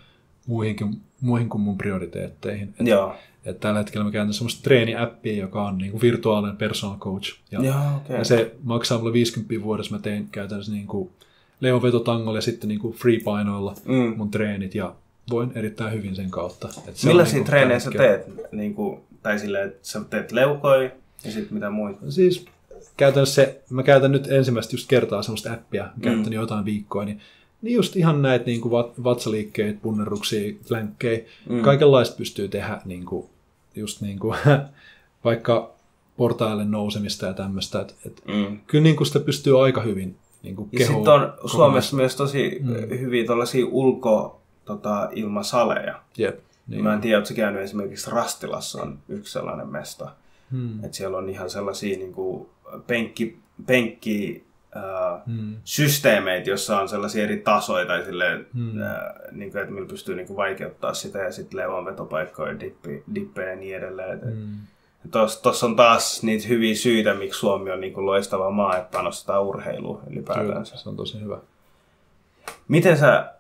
muihinkin, muihin kuin mun prioriteetteihin. Et, Joo. et tällä hetkellä mä käytän semmoista treeniäppiä, joka on niin kuin virtuaalinen personal coach. Ja, Joo, okei. ja se maksaa mulle 50 vuodessa. Mä teen käytännössä niin kuin leuanvetotangolla ja sitten niin kuin free painoilla Mm. mun treenit ja voin erittäin hyvin sen kautta. Se Millaisia niinku treenejä sä teet? Niin kuin, tai silleen, että sä teet leukoja ja sitten mitä muita? Siis käytännössä se, mä käytän nyt ensimmäistä just kertaa semmoista appia, mä käytän mm. jotain viikkoa, niin, niin just ihan näitä niin kuin vatsaliikkeitä, punnerruksia, länkkejä, mm. kaikenlaista pystyy tehdä niin kuin, just niin kuin, vaikka portaille nousemista ja tämmöistä. Et, et, Mm. Kyllä niin kuin sitä pystyy aika hyvin niin kuin Ja sitten on Suomessa myös tosi mm. hyviä tuollaisia ulko tota, ilmasaleja. Jep, Niin. niin. Mä en tiedä, ootko käynyt esimerkiksi Rastilassa on yksi sellainen mesta. Hmm. Että siellä on ihan sellaisia niin kuin penkki, penkki ää, Hmm. systeemeitä, jossa on sellaisia eri tasoja tai silleen, Hmm. ää, niin kuin, että millä pystyy niin kuin vaikeuttaa sitä ja sitten leuanvetopaikkoja, dippi, dippejä ja niin edelleen. Et, Hmm. Tuossa on taas niitä hyviä syitä, miksi Suomi on niin kuin loistava maa, että panostetaan urheiluun Kyllä, ylipäätänsä. se on tosi hyvä. Miten sä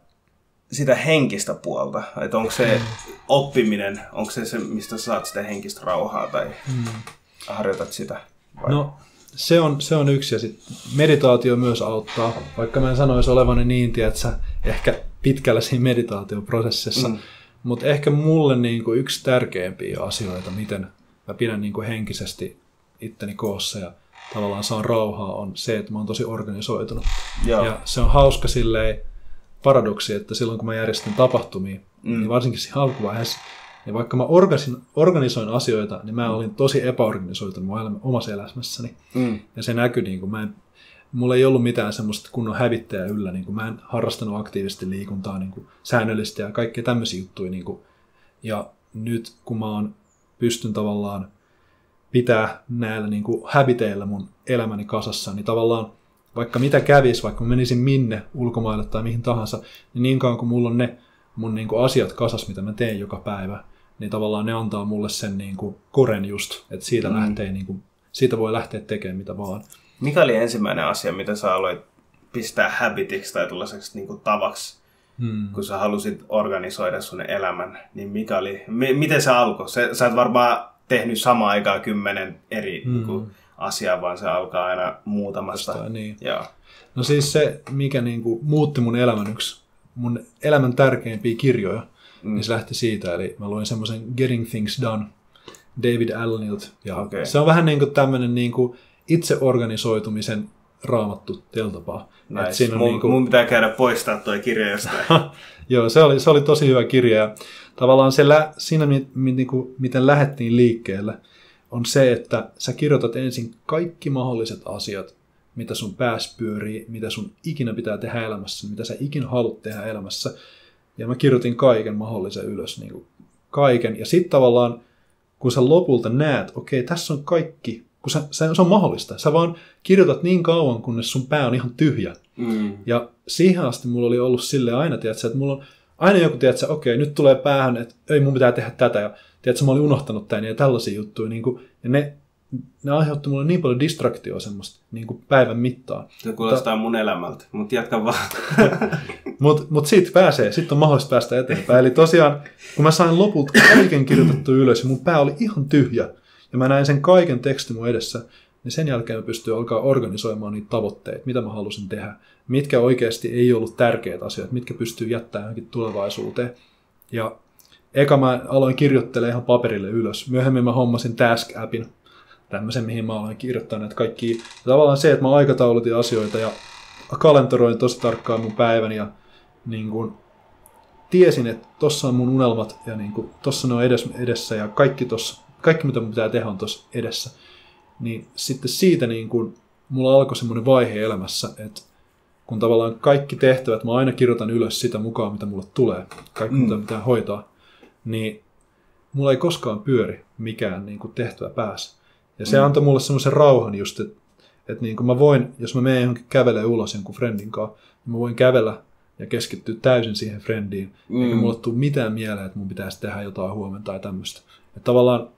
sitä henkistä puolta, että onko se oppiminen, onko se se, mistä saat sitä henkistä rauhaa tai harjoitat sitä? Vai? No, se on, se on yksi ja sit meditaatio myös auttaa, vaikka mä en sanoisi olevani niin, tiedätkö, ehkä pitkällä siinä meditaatioprosessissa, Mm. mm. mutta ehkä mulle niin kuin yksi tärkeimpiä asioita, miten mä pidän niin kuin henkisesti itteni koossa ja tavallaan saan rauhaa, on se, että mä oon tosi organisoitunut. Joo. Ja se on hauska silleen paradoksi, että silloin kun mä järjestän tapahtumia, mm. niin varsinkin siinä alkuvaiheessa, niin vaikka mä organisoin, organisoin asioita, niin mä olin tosi epäorganisoitunut mun omassa elämässäni. Mm. Ja se näkyi, niin kuin mä en, mulla ei ollut mitään semmoista kunnon hävittäjä yllä. Niin kuin mä en harrastanut aktiivisesti liikuntaa niin kuin säännöllisesti ja kaikkea tämmöisiä juttuja. Niin kuin. Ja nyt kun mä oon, pystyn tavallaan pitää näillä niin kuin häbiteillä mun elämäni kasassa, niin tavallaan vaikka mitä kävis, vaikka menisin minne ulkomaille tai mihin tahansa, niin niin kauan kuin mulla on ne mun niin kuin asiat kasas, mitä mä teen joka päivä, niin tavallaan ne antaa mulle sen niin kuin koren just, että siitä, mm. lähtee, niin kuin, siitä voi lähteä tekemään mitä vaan. Mikä oli ensimmäinen asia, mitä sä aloit pistää habitiksi tai tuollaiseksi niin tavaksi, hmm. kun sä halusit organisoida sun elämän, niin mikä oli, m- miten se alkoi? Se, sä et varmaan tehnyt samaan aikaan kymmenen eri hmm. niin kuin, asiaa, vaan se alkaa aina muutamasta. Jostain, niin. Joo. No siis se, mikä niin kuin, muutti mun elämän yksi, mun elämän tärkeimpiä kirjoja, mm. niin se lähti siitä. Eli mä luin semmoisen Getting Things Done David Allenilta. Ja okay. se on vähän niin kuin tämmöinen niin kuin itseorganisoitumisen raamattu teltapaa. Nice. Siinä on mun, niin kuin... mun pitää käydä poistaa toi kirja jostain. Joo, se oli, se oli tosi hyvä kirja. Ja tavallaan se lä- siinä, mi- mi- niin kuin, miten lähdettiin liikkeelle, on se, että sä kirjoitat ensin kaikki mahdolliset asiat, mitä sun pääs pyörii, mitä sun ikinä pitää tehdä elämässä, mitä sä ikinä haluat tehdä elämässä. Ja mä kirjoitin kaiken mahdollisen ylös, niin kuin kaiken. Ja sitten tavallaan, kun sä lopulta näet, okei, okay, tässä on kaikki, kun sä, se on mahdollista. Sä vaan kirjoitat niin kauan, kunnes sun pää on ihan tyhjä. Mm. Ja siihen asti mulla oli ollut sille aina, tiedätkö, että mulla on aina joku, tiedätkö, okei, okay, nyt tulee päähän, että ei mun pitää tehdä tätä. Ja tiedätkö, mä olin unohtanut tämän ja tällaisia juttuja. Niin kuin, ja ne, ne aiheutti mulle niin paljon distraktioa semmoista niin kuin päivän mittaan. Se kuulostaa mutta, mun elämältä, mutta jatka vaan. mutta mut siitä pääsee, sitten on mahdollista päästä eteenpäin. Eli tosiaan, kun mä sain lopulta kaiken kirjoitettu ylös ja mun pää oli ihan tyhjä, ja mä näin sen kaiken tekstin mun edessä, niin sen jälkeen mä pystyin alkaa organisoimaan niitä tavoitteita, mitä mä halusin tehdä, mitkä oikeasti ei ollut tärkeät asiat, mitkä pystyy jättämään johonkin tulevaisuuteen. Ja eka mä aloin kirjoittelemaan ihan paperille ylös. Myöhemmin mä hommasin Task-appin, tämmöisen, mihin mä aloin kirjoittaa näitä kaikki. Ja tavallaan se, että mä aikataulutin asioita ja kalentoroin tosi tarkkaan mun päivän ja niin kuin, tiesin, että tossa on mun unelmat ja niin kuin, tossa ne on edes, edessä ja kaikki, tossa, kaikki mitä mun pitää tehdä on tossa edessä. Niin sitten siitä niin kuin, mulla alkoi semmoinen vaihe elämässä, että kun tavallaan kaikki tehtävät, mä aina kirjoitan ylös sitä mukaan, mitä mulle tulee, kaikki mm. mitä pitää hoitaa, niin mulla ei koskaan pyöri mikään niin kuin tehtävä päässä. Ja se mm. antoi mulle semmoisen rauhan just, että, että niin kuin mä voin, jos mä menen johonkin kävelemään ulos jonkun friendin kanssa, niin mä voin kävellä ja keskittyä täysin siihen friendiin. Mm. Eikä mulle tule mitään mieleen, että mun pitäisi tehdä jotain huomenna tai tämmöistä. Että tavallaan...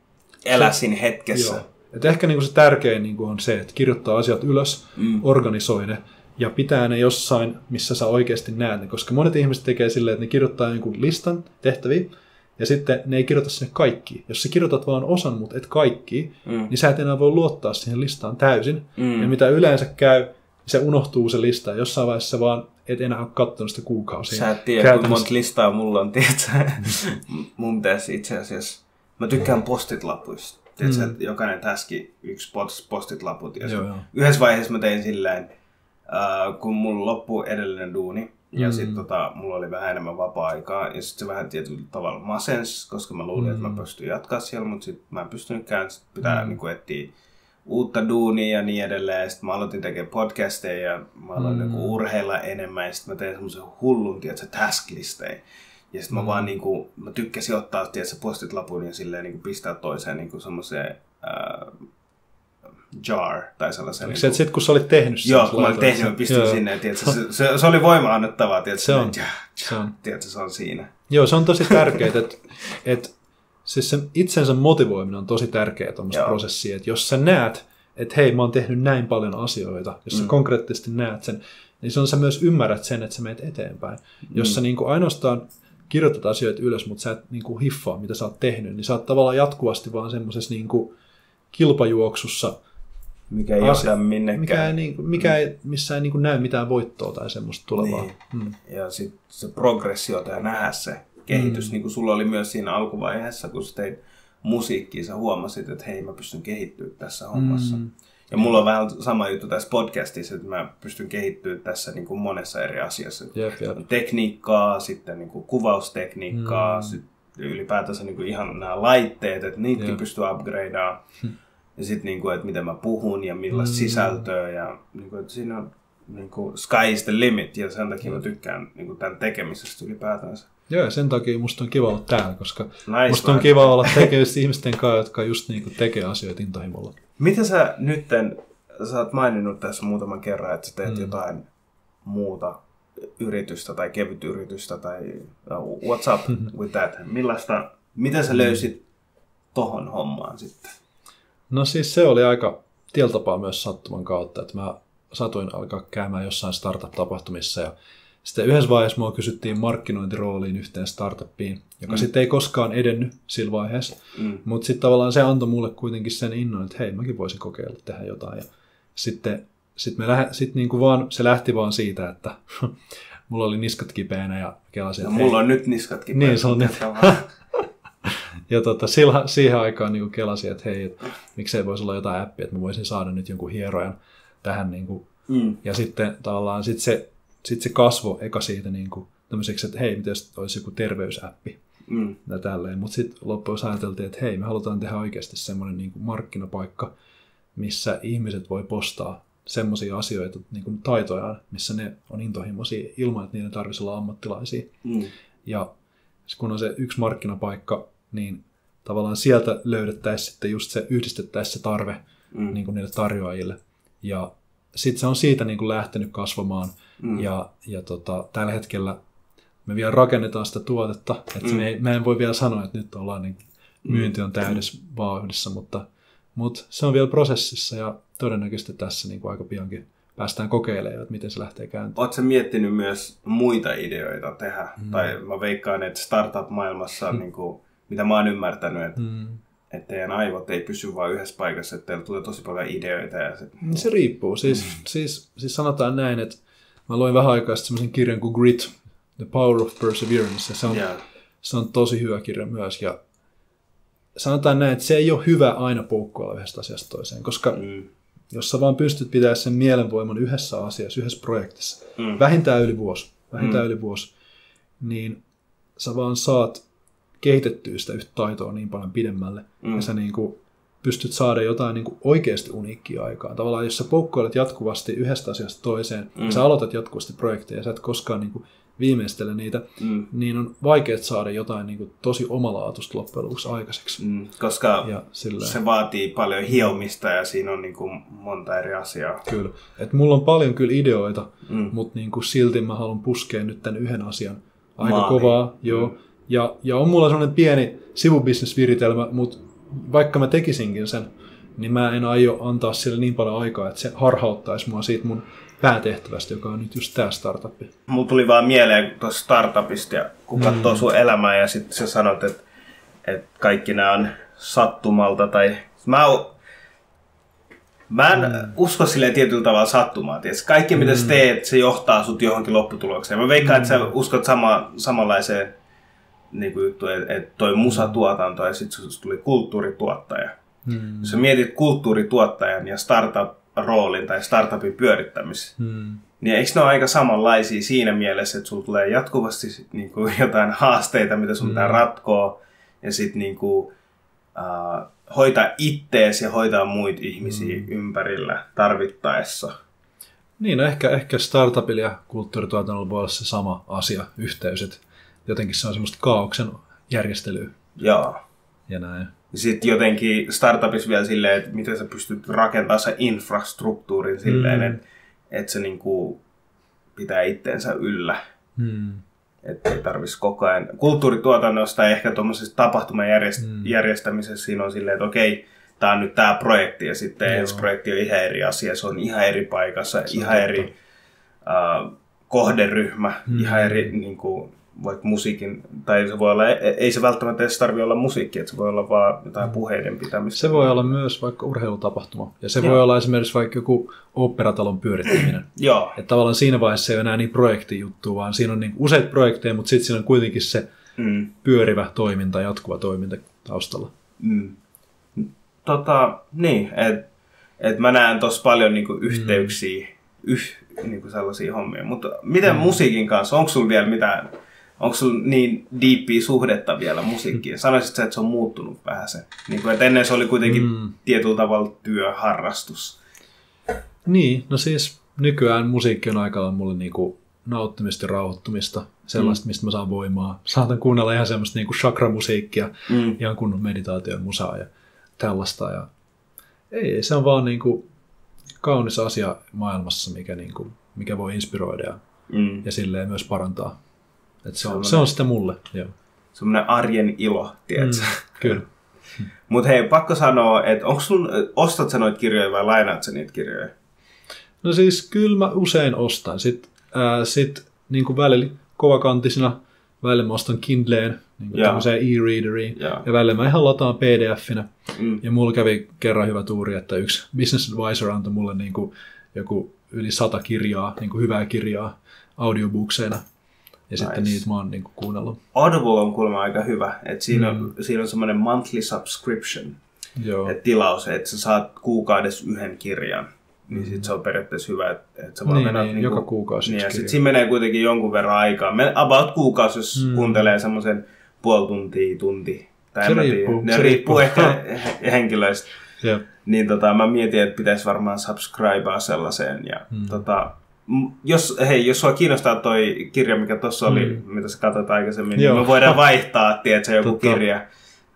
Elä siinä hetkessä. Joo. Et ehkä niin kuin se tärkein niin kuin on se, että kirjoittaa asiat ylös, mm. organisoi ne ja pitää ne jossain, missä sä oikeasti näet ne. Koska monet ihmiset tekee silleen, että ne kirjoittaa jonkun listan tehtäviä, ja sitten ne ei kirjoita sinne kaikki. Jos sä kirjoitat vaan osan, mutta et kaikki, mm. niin sä et enää voi luottaa siihen listaan täysin. Mm. Ja mitä yleensä käy, se unohtuu se lista. Jossain vaiheessa vaan et enää ole katsonut sitä kuukausia. Sä et tiedä, kuinka monta listaa mulla on, tiedätkö? Mun pitäisi itse asiassa... Mä tykkään postit-lapuista. Tiedätkö, mm. jokainen täski yksi postit-laput. Joo, joo. Yhdessä vaiheessa mä tein silleen, äh, kun mulla loppui edellinen duuni, ja mm. sitten tota, mulla oli vähän enemmän vapaa-aikaa. Ja sitten se vähän tietyllä tavalla masens, koska mä luulin, mm. että mä mm. pystyn jatkaa siellä, mutta sitten mä en pystynytkään. Sit pitää mm. niin etsiä uutta duunia ja niin edelleen. Sitten mä aloitin tekemään podcasteja ja mä aloin mm. niin urheilla enemmän. Ja sitten mä tein semmoisen hullun, tiedätkö, task Ja sitten mä mm. vaan niin kuin, mä tykkäsin ottaa, tiedätkö, postit lapun ja silleen niin kuin pistää toiseen niin semmoiseen jar tai sellaisen. Niin kuin... sitten kun sä olit tehnyt sen? Joo, kun mä olin tehnyt, mä pistin joo. sinne. Tiedätkö, se, se, se, oli voima annettavaa. Tiedätkö, se, on. Ja, se on. Tiedätkö, se on siinä. Joo, se on tosi tärkeää, että, että siis sen itsensä motivoiminen on tosi tärkeää tuommoista prosessia. Että jos sä näet, että hei, mä oon tehnyt näin paljon asioita, jos sä mm. konkreettisesti näet sen, niin se on sä myös ymmärrät sen, että sä menet eteenpäin. Mm. Jos sä niin kuin ainoastaan kirjoitat asioita ylös, mutta sä et niin kuin hiffaa, mitä sä oot tehnyt, niin sä oot tavallaan jatkuvasti vaan semmoisessa niin kuin kilpajuoksussa – mikä ei johda minnekään. Mikä ei, niin, mikä ei, missä ei niin näy mitään voittoa tai semmoista tulevaa. Niin. Mm. Ja sitten se progressio ja nähdä se kehitys, mm. niin kuin sulla oli myös siinä alkuvaiheessa, kun sä teit musiikkia, sä huomasit, että hei, mä pystyn kehittyä tässä hommassa. Mm. Ja mulla on vähän sama juttu tässä podcastissa, että mä pystyn kehittyä tässä niin kuin monessa eri asiassa. Jep, jep. Tekniikkaa, sitten niin kuin kuvaustekniikkaa, mm. sitten ylipäätänsä niin kuin ihan nämä laitteet, että niitäkin pystyy upgradeaamaan. Ja sitten niinku, että miten mä puhun ja millaista mm. sisältöä ja niinku, että siinä on niinku, sky is the limit ja sen takia mä tykkään niinku, tämän tekemisestä ylipäätänsä. Joo, sen takia musta on kiva olla täällä, koska nice musta on kiva olla tekemistä ihmisten kanssa, jotka just niinku tekee asioita intohimolla. Mitä sä nytten, sä oot maininnut tässä muutaman kerran, että sä teet mm. jotain muuta yritystä tai kevyt yritystä tai uh, what's up with that? Millaista, miten sä löysit tohon hommaan sitten? No siis se oli aika tieltapaa myös sattuman kautta, että mä satuin alkaa käymään jossain startup-tapahtumissa ja sitten yhdessä vaiheessa mua kysyttiin markkinointirooliin yhteen startuppiin, joka mm. sitten ei koskaan edennyt sillä vaiheessa. Mm. Mutta sitten tavallaan se antoi mulle kuitenkin sen innon, että hei, mäkin voisin kokeilla tehdä jotain. Ja sitten sit me lähe, sit niinku vaan, se lähti vaan siitä, että mulla oli niskat kipeänä ja kelasin, no, mulla on nyt niskat kipeänä. Niin, se on nyt. Ja tota, sillä, siihen aikaan niin kelasin, että hei, et, miksei voisi olla jotain appia, että mä voisin saada nyt jonkun hierojan tähän. Niin kuin. Mm. Ja sitten tavallaan sit se, sit se kasvo eka siitä niin kuin, tämmöiseksi, että hei, miten olisi joku terveysäppi. Mm. Ja tälleen. Mutta sitten loppujen ajateltiin, että hei, me halutaan tehdä oikeasti semmoinen niin kuin markkinapaikka, missä ihmiset voi postaa semmoisia asioita, niin kuin taitojaan, missä ne on intohimoisia ilman, että niiden tarvitsisi olla ammattilaisia. Mm. Ja kun on se yksi markkinapaikka, niin tavallaan sieltä löydettäisiin sitten just se, yhdistettäisiin se tarve mm. niin kuin niille tarjoajille. Ja sitten se on siitä niin kuin lähtenyt kasvamaan. Mm. Ja, ja tota, tällä hetkellä me vielä rakennetaan sitä tuotetta. Että mm. me, ei, me en voi vielä sanoa, että nyt ollaan niin, myynti on täydessä mm. vauhdissa, mutta, mutta se on vielä prosessissa ja todennäköisesti tässä niin kuin aika piankin päästään kokeilemaan, että miten se lähtee käyntiin. Oletko miettinyt myös muita ideoita tehdä? Mm. Tai mä veikkaan, että startup-maailmassa mm. niin kuin, mitä mä oon ymmärtänyt, että mm. että teidän aivot ei pysy vain yhdessä paikassa, että teillä tulee tosi paljon ideoita. Ja se, se riippuu. Siis, mm. siis, siis sanotaan näin, että mä luin vähän aikaa sitten kirjan kuin Grit, The Power of Perseverance, ja se on, yeah. se on tosi hyvä kirja myös, ja sanotaan näin, että se ei ole hyvä aina poukkoilla yhdestä asiasta toiseen, koska mm. jos sä vaan pystyt pitämään sen mielenvoiman yhdessä asiassa, yhdessä projektissa, mm. vähintään yli vuosi, vähintään mm. yli vuosi, niin sä vaan saat kehitettyä sitä yhtä taitoa niin paljon pidemmälle, mm. ja sä niin kuin pystyt saada jotain niin kuin oikeasti uniikkia aikaan. Tavallaan jos sä poukkoilet jatkuvasti yhdestä asiasta toiseen, mm. ja sä aloitat jatkuvasti projekteja, ja sä et koskaan niin kuin viimeistele niitä, mm. niin on vaikea saada jotain niin kuin, tosi omalaatuista loppujen lopuksi aikaiseksi. Mm, koska ja se vaatii paljon hiomista ja siinä on niin kuin, monta eri asiaa. Kyllä. Et mulla on paljon kyllä ideoita, mm. mutta niin kuin, silti mä haluan puskea nyt tämän yhden asian aika Maaliin. kovaa. Joo. Mm. Ja, ja on mulla sellainen pieni sivubisnesviritelmä, mutta vaikka mä tekisinkin sen, niin mä en aio antaa sille niin paljon aikaa, että se harhauttaisi mua siitä mun päätehtävästä, joka on nyt just tämä startup. Mulla tuli vaan mieleen tuossa startupista, ja kun mm. katsoo sun elämää ja sitten sä sanot, että, että kaikki nämä on sattumalta tai... Mä, mä en mm. usko sille tietyllä tavalla sattumaa. Tietysti. Kaikki mitä mm. sä teet, se johtaa sut johonkin lopputulokseen. Mä veikkaan, mm. että sä uskot sama, samanlaiseen niin kuin juttu, että, että toi musatuotanto ja sitten tuli kulttuurituottaja. Mm. Jos sä mietit kulttuurituottajan ja startup-roolin tai startupin pyörittämistä, mm. niin eikö ne ole aika samanlaisia siinä mielessä, että sulla tulee jatkuvasti niin kuin jotain haasteita, mitä sun mm. pitää ratkoa, ja sitten niin kuin, uh, hoitaa ittees ja hoitaa muita ihmisiä mm. ympärillä tarvittaessa. Niin, no ehkä, ehkä startupilla ja kulttuurituotannolla voi olla se sama asia, yhteys, että jotenkin se on semmoista kaauksen järjestelyä. Joo. Ja näin. Sitten jotenkin startupissa vielä silleen, että miten sä pystyt rakentamaan se infrastruktuurin silleen, mm. että, että se niinku pitää itteensä yllä. Mm. Että ei tarvitsisi koko ajan. Kulttuurituotannosta ja ehkä tuommoisessa tapahtuman järjest- mm. järjestämisessä siinä on silleen, että okei, tämä on nyt tämä projekti ja sitten Joo. ensi projekti on ihan eri asia, se on ihan eri paikassa, se ihan eri uh, kohderyhmä, mm. ihan eri niin kuin, vaikka musiikin, tai se voi olla, ei se välttämättä edes tarvitse olla musiikki, että se voi olla vaan jotain mm. puheiden pitämistä. Se voi olla myös vaikka urheilutapahtuma, ja se Joo. voi olla esimerkiksi vaikka joku operatalon pyörittäminen. Joo. Että tavallaan siinä vaiheessa ei ole enää niin projektijuttu, vaan siinä on niin useita projekteja, mutta sitten siinä on kuitenkin se mm. pyörivä toiminta, jatkuva toiminta taustalla. Mm. Tota, niin, että et mä näen tuossa paljon niinku yhteyksiä, mm. yh, niinku sellaisia hommia, mutta miten mm. musiikin kanssa, onko sulla vielä mitään onko sulla niin diippiä suhdetta vielä musiikkiin? Sanoisit sä, että se on muuttunut vähän se? Niin kuin, että ennen se oli kuitenkin mm. tietyllä tavalla työharrastus. Niin, no siis nykyään musiikki on aika mulle niinku nauttimista ja rauhoittumista, sellaista, mm. mistä mä saan voimaa. Saatan kuunnella ihan semmoista niinku chakramusiikkia, mm. ihan kunnon meditaation musaa ja tällaista. Ja ei, se on vaan niinku kaunis asia maailmassa, mikä, niinku, mikä voi inspiroida ja, mm. ja silleen myös parantaa. Et se, on, se on sitä mulle, joo. Semmoinen arjen ilo, tiedätkö? Mm, kyllä. Mutta hei, pakko sanoa, että onko sun, ostat sä noita kirjoja vai lainaat sä niitä kirjoja? No siis kyllä mä usein ostan. Sitten ää, sit, niin kuin välillä kovakantisena, välillä mä ostan Kindleen, niin kuin tämmöiseen e-readeriin, ja. ja välillä mä ihan lataan pdf-inä. Mm. Ja mulla kävi kerran hyvä tuuri, että yksi business advisor antoi mulle niin kuin joku yli sata kirjaa, niin kuin hyvää kirjaa audiobookseina. Ja nice. sitten niitä mä oon niin kuin, kuunnellut. Audible on kuulemma aika hyvä. Et siinä, mm. on, siinä on semmoinen monthly subscription. Joo. Et tilaus, että sä saat kuukaudessa yhden kirjan niin sit se on periaatteessa hyvä, että, että sä vaan niin, mennä... Niin, niin joka kuukausi. Niin, ja sitten siinä menee kuitenkin jonkun verran aikaa. Me, about kuukausi, jos mm. kuuntelee semmoisen puoli tuntia, tunti. Tai se riippuu. Ne se riippuu ehkä henkilöistä. Yep. Niin tota, mä mietin, että pitäisi varmaan subscribea sellaiseen. Ja, mm. tota, jos, hei, jos sua kiinnostaa toi kirja, mikä tuossa mm. oli, mitä sä katsoit aikaisemmin, Joo. niin me voidaan vaihtaa, tiedätkö, joku Totta. kirja.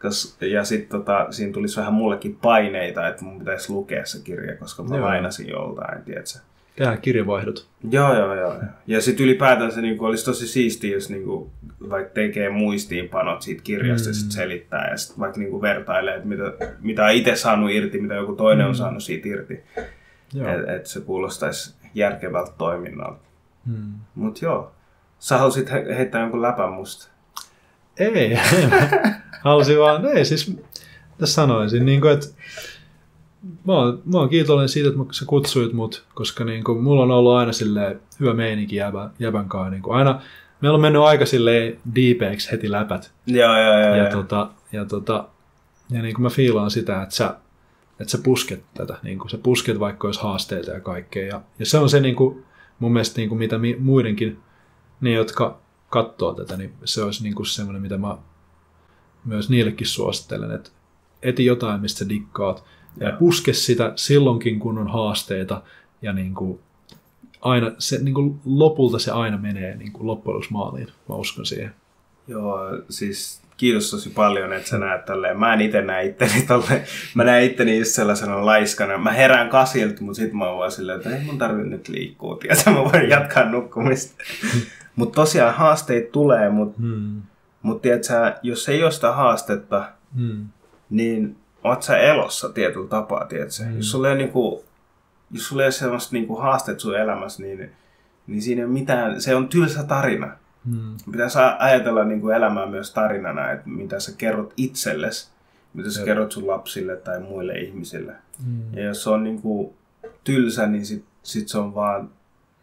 Kos, ja sitten tota, siinä tulisi vähän mullekin paineita, että mun pitäisi lukea se kirja, koska mä joo. lainasin joltain, tiedätkö? Tehdään kirjavaihdot. Joo, joo, joo. Ja sitten ylipäätään se niin olisi tosi siistiä, jos niin kuin, vaikka tekee muistiinpanot siitä kirjasta mm. ja sitten selittää ja sitten vaikka niin kuin vertailee, että mitä, mitä on itse saanut irti, mitä joku toinen mm. on saanut siitä irti. Että et se kuulostaisi järkevältä toiminnalta. Mm. Mutta joo, sä halusit he- heittää jonkun läpän musta. Ei, halusin vaan, ei siis, tässä sanoisin, niin kuin, että mä oon, mä oon kiitollinen siitä, että sä kutsuit mut, koska niin kuin, mulla on ollut aina silleen hyvä meininki jäbän, jäbän kanssa. Niin kuin, aina, meillä on mennyt aika silleen deepeiksi heti läpät. Joo, joo, joo. Ja, joo. tota, ja, tota, ja niin kuin mä fiilaan sitä, että sä, että sä pusket tätä, niin kuin sä pusket vaikka olisi haasteita ja kaikkea. Ja, ja se on se niin kuin, mun mielestä niin kuin mitä muidenkin, ne jotka katsoo tätä, niin se olisi niin kuin semmoinen, mitä mä myös niillekin suosittelen, että eti jotain, mistä sä dikkaat, ja, ja puske sitä silloinkin, kun on haasteita, ja niin kuin aina, se, niin kuin lopulta se aina menee niin kuin loppujen maaliin, mä uskon siihen. Joo, siis kiitos tosi paljon, että sä näet tälleen. Mä en itse näe itteni tolleen. Mä näen itteni just sellaisena laiskana. Mä herään kasilta, mutta sit mä oon vaan silleen, että ei mun tarvitse nyt liikkua. Tiedätkö, mä voin jatkaa nukkumista. mutta tosiaan haasteita tulee, mutta hmm. mut tiedätkö, jos ei ole sitä haastetta, hmm. niin oot sä elossa tietyllä tapaa, tiedätkö? Hmm. Jos sulla ei niinku, jos sulla ei ole sellaista niinku haasteet sun elämässä, niin, niin siinä ei ole mitään, se on tylsä tarina. Hmm. Pitäisi ajatella niin kuin elämää myös tarinana, että mitä sä kerrot itsellesi, mitä sä Jep. kerrot sun lapsille tai muille ihmisille. Hmm. Ja jos se on niin kuin tylsä, niin sit, sit se on vaan,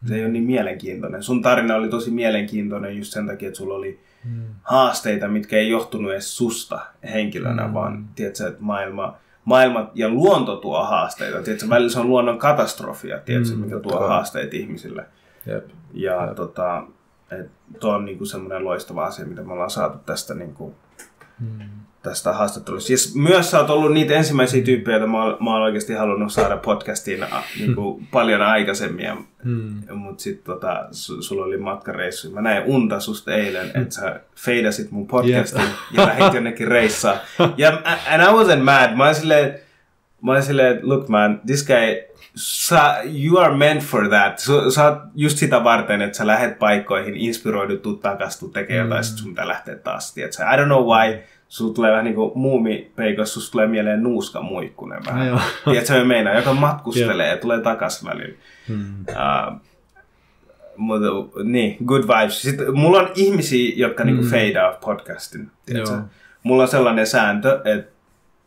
se ei ole niin mielenkiintoinen. Sun tarina oli tosi mielenkiintoinen just sen takia, että sulla oli hmm. haasteita, mitkä ei johtunut edes susta henkilönä, hmm. vaan tiedätkö, että maailma, maailma ja luonto tuo haasteita. Tiedätkö, välillä se on luonnon katastrofia, tiedätkö, hmm, mikä tuo haasteita ihmisille. Jep. Ja Jep. Tota, tuo on niinku semmoinen loistava asia, mitä me ollaan saatu tästä, niinku, hmm. tästä haastattelusta. Siis myös sä oot ollut niitä ensimmäisiä tyyppejä, joita mä, mä oon oikeasti halunnut saada podcastiin niinku, hmm. paljon aikaisemmin. Hmm. Mutta sitten tota, su, sulla oli matkareissu. Mä näin unta susta eilen, hmm. että sä feidasit mun podcastin yeah. ja lähdit jonnekin reissaan. Ja and I wasn't mad. Mä olin silleen, mä olin silleen, look man, this guy sä, you are meant for that. Sä, sä oot just sitä varten, että sä lähet paikkoihin, inspiroidut, takaisin, tekee jotain, mm. sit sun pitää lähteä taas. Tiedätkö? I don't know why. Sulla tulee vähän niin kuin muumipeikossa, sulla tulee mieleen nuuska muikkunen vähän. No, Tiedätkö, me meinaa, joka matkustelee ja tulee takas välillä. Mm. Uh, mutta niin, good vibes. Sitten mulla on ihmisiä, jotka niinku mm. niinku fade off podcastin. Mulla on sellainen sääntö, että,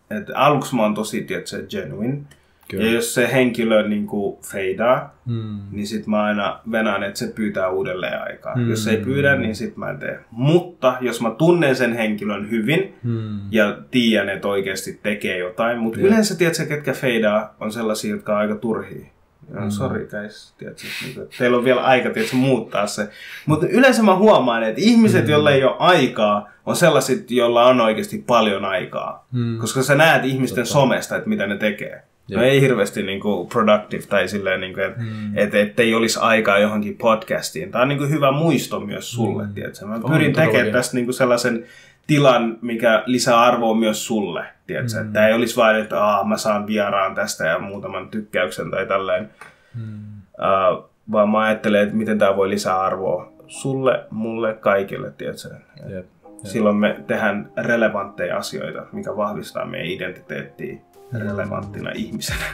että aluksi mä oon tosi, tiedätkö, genuine. Kyllä. Ja jos se henkilö niin kuin feidaa, mm. niin sit mä aina venään, että se pyytää uudelleen aikaa. Mm. Jos ei pyydä, niin sit mä en tee. Mutta jos mä tunnen sen henkilön hyvin mm. ja tiedän, että oikeasti tekee jotain, mutta yleensä tiedätkö, ketkä feidaa on sellaisia, jotka on aika turhia. Mm. Sori guys, tiedätkö, niin kuin, teillä on vielä aika tiedätkö, muuttaa se. Mutta yleensä mä huomaan, että ihmiset, mm. joilla ei ole aikaa, on sellaiset, joilla on oikeasti paljon aikaa. Mm. Koska sä näet ihmisten Totta. somesta, että mitä ne tekee. No ei hirveästi niin kuin productive tai silleen, niin kuin, että mm. et, et ei olisi aikaa johonkin podcastiin. Tämä on niin kuin hyvä muisto myös sulle, mm. tiedätkö? Mä pyrin tekemään tästä niin kuin sellaisen tilan, mikä lisää arvoa myös sulle. Tiedätkö? Mm. Että ei olisi vain, että Aa, mä saan vieraan tästä ja muutaman tykkäyksen tai tälleen. Mm. Uh, vaan mä ajattelen, että miten tämä voi lisää arvoa sulle, mulle, kaikille. Tiedätkö? Yep. Silloin me tehdään relevantteja asioita, mikä vahvistaa meidän identiteettiä mm. Relevanttina ihmisenä.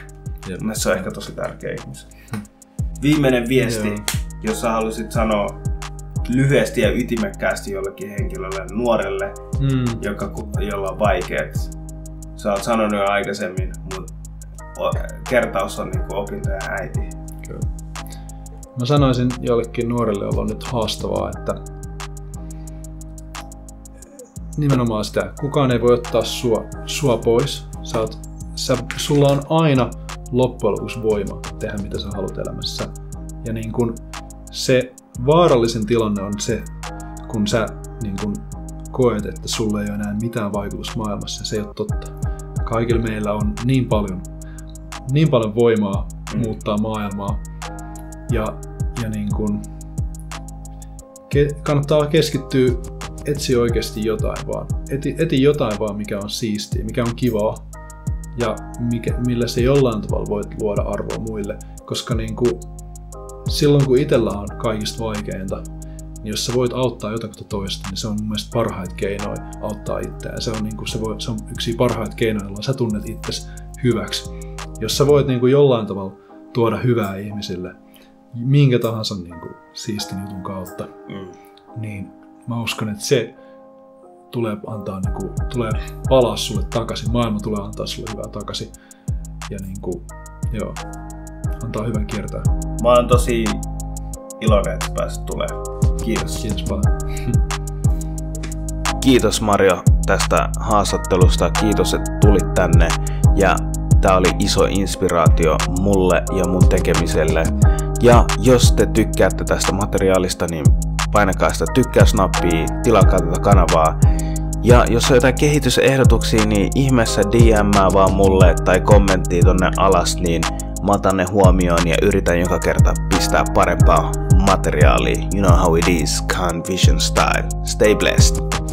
Yep. se on ehkä tosi tärkeä ihmisen. Viimeinen viesti, Joo. jos sä haluaisit sanoa lyhyesti ja ytimekkäästi jollekin henkilölle, nuorelle, mm. joka, jolla on vaikeat. Sä oot sanonut jo aikaisemmin, mutta kertaus on niin opintojen äiti. Kyllä. Mä sanoisin jollekin nuorelle, jolla on nyt haastavaa, että nimenomaan sitä, kukaan ei voi ottaa sua, sua pois. Sä oot, sä, sulla on aina loppujen lopuksi voima tehdä mitä sä haluat elämässä. Ja niin kun se vaarallisen tilanne on se, kun sä niin kun koet, että sulla ei ole enää mitään vaikutusta maailmassa. Se ei ole totta. Kaikilla meillä on niin paljon, niin paljon voimaa mm. muuttaa maailmaa. Ja, ja niin kun, ke, kannattaa keskittyä etsi oikeasti jotain vaan. Eti, eti jotain vaan, mikä on siistiä, mikä on kivaa ja mikä, millä se jollain tavalla voit luoda arvoa muille. Koska niin kuin, silloin kun itsellä on kaikista vaikeinta, niin jos sä voit auttaa jotakuta toista, niin se on mun mielestä parhaita keinoja auttaa itseään. Se on, niin kuin, se, voi, se on yksi parhaita keinoja, jolla sä tunnet itsesi hyväksi. Jos sä voit niin kuin, jollain tavalla tuoda hyvää ihmisille, minkä tahansa niin kuin, siistin jutun kautta, mm. niin mä uskon, että se tulee antaa, niin kuin, tulee palaa sulle takaisin. Maailma tulee antaa sulle hyvää takaisin. Ja niin kuin, joo, antaa hyvän kiertää. Mä oon tosi iloinen, että pääsit tulee. Kiitos. Kiitos paljon. Kiitos Mario tästä haastattelusta. Kiitos, että tulit tänne. Ja tää oli iso inspiraatio mulle ja mun tekemiselle. Ja jos te tykkäätte tästä materiaalista, niin painakaa sitä tykkäysnappia, tilakaa tätä kanavaa. Ja jos on jotain kehitysehdotuksia, niin ihmeessä DM vaan mulle tai kommenttia tonne alas, niin mä otan ne huomioon ja yritän joka kerta pistää parempaa materiaalia. You know how it is, Vision style. Stay blessed.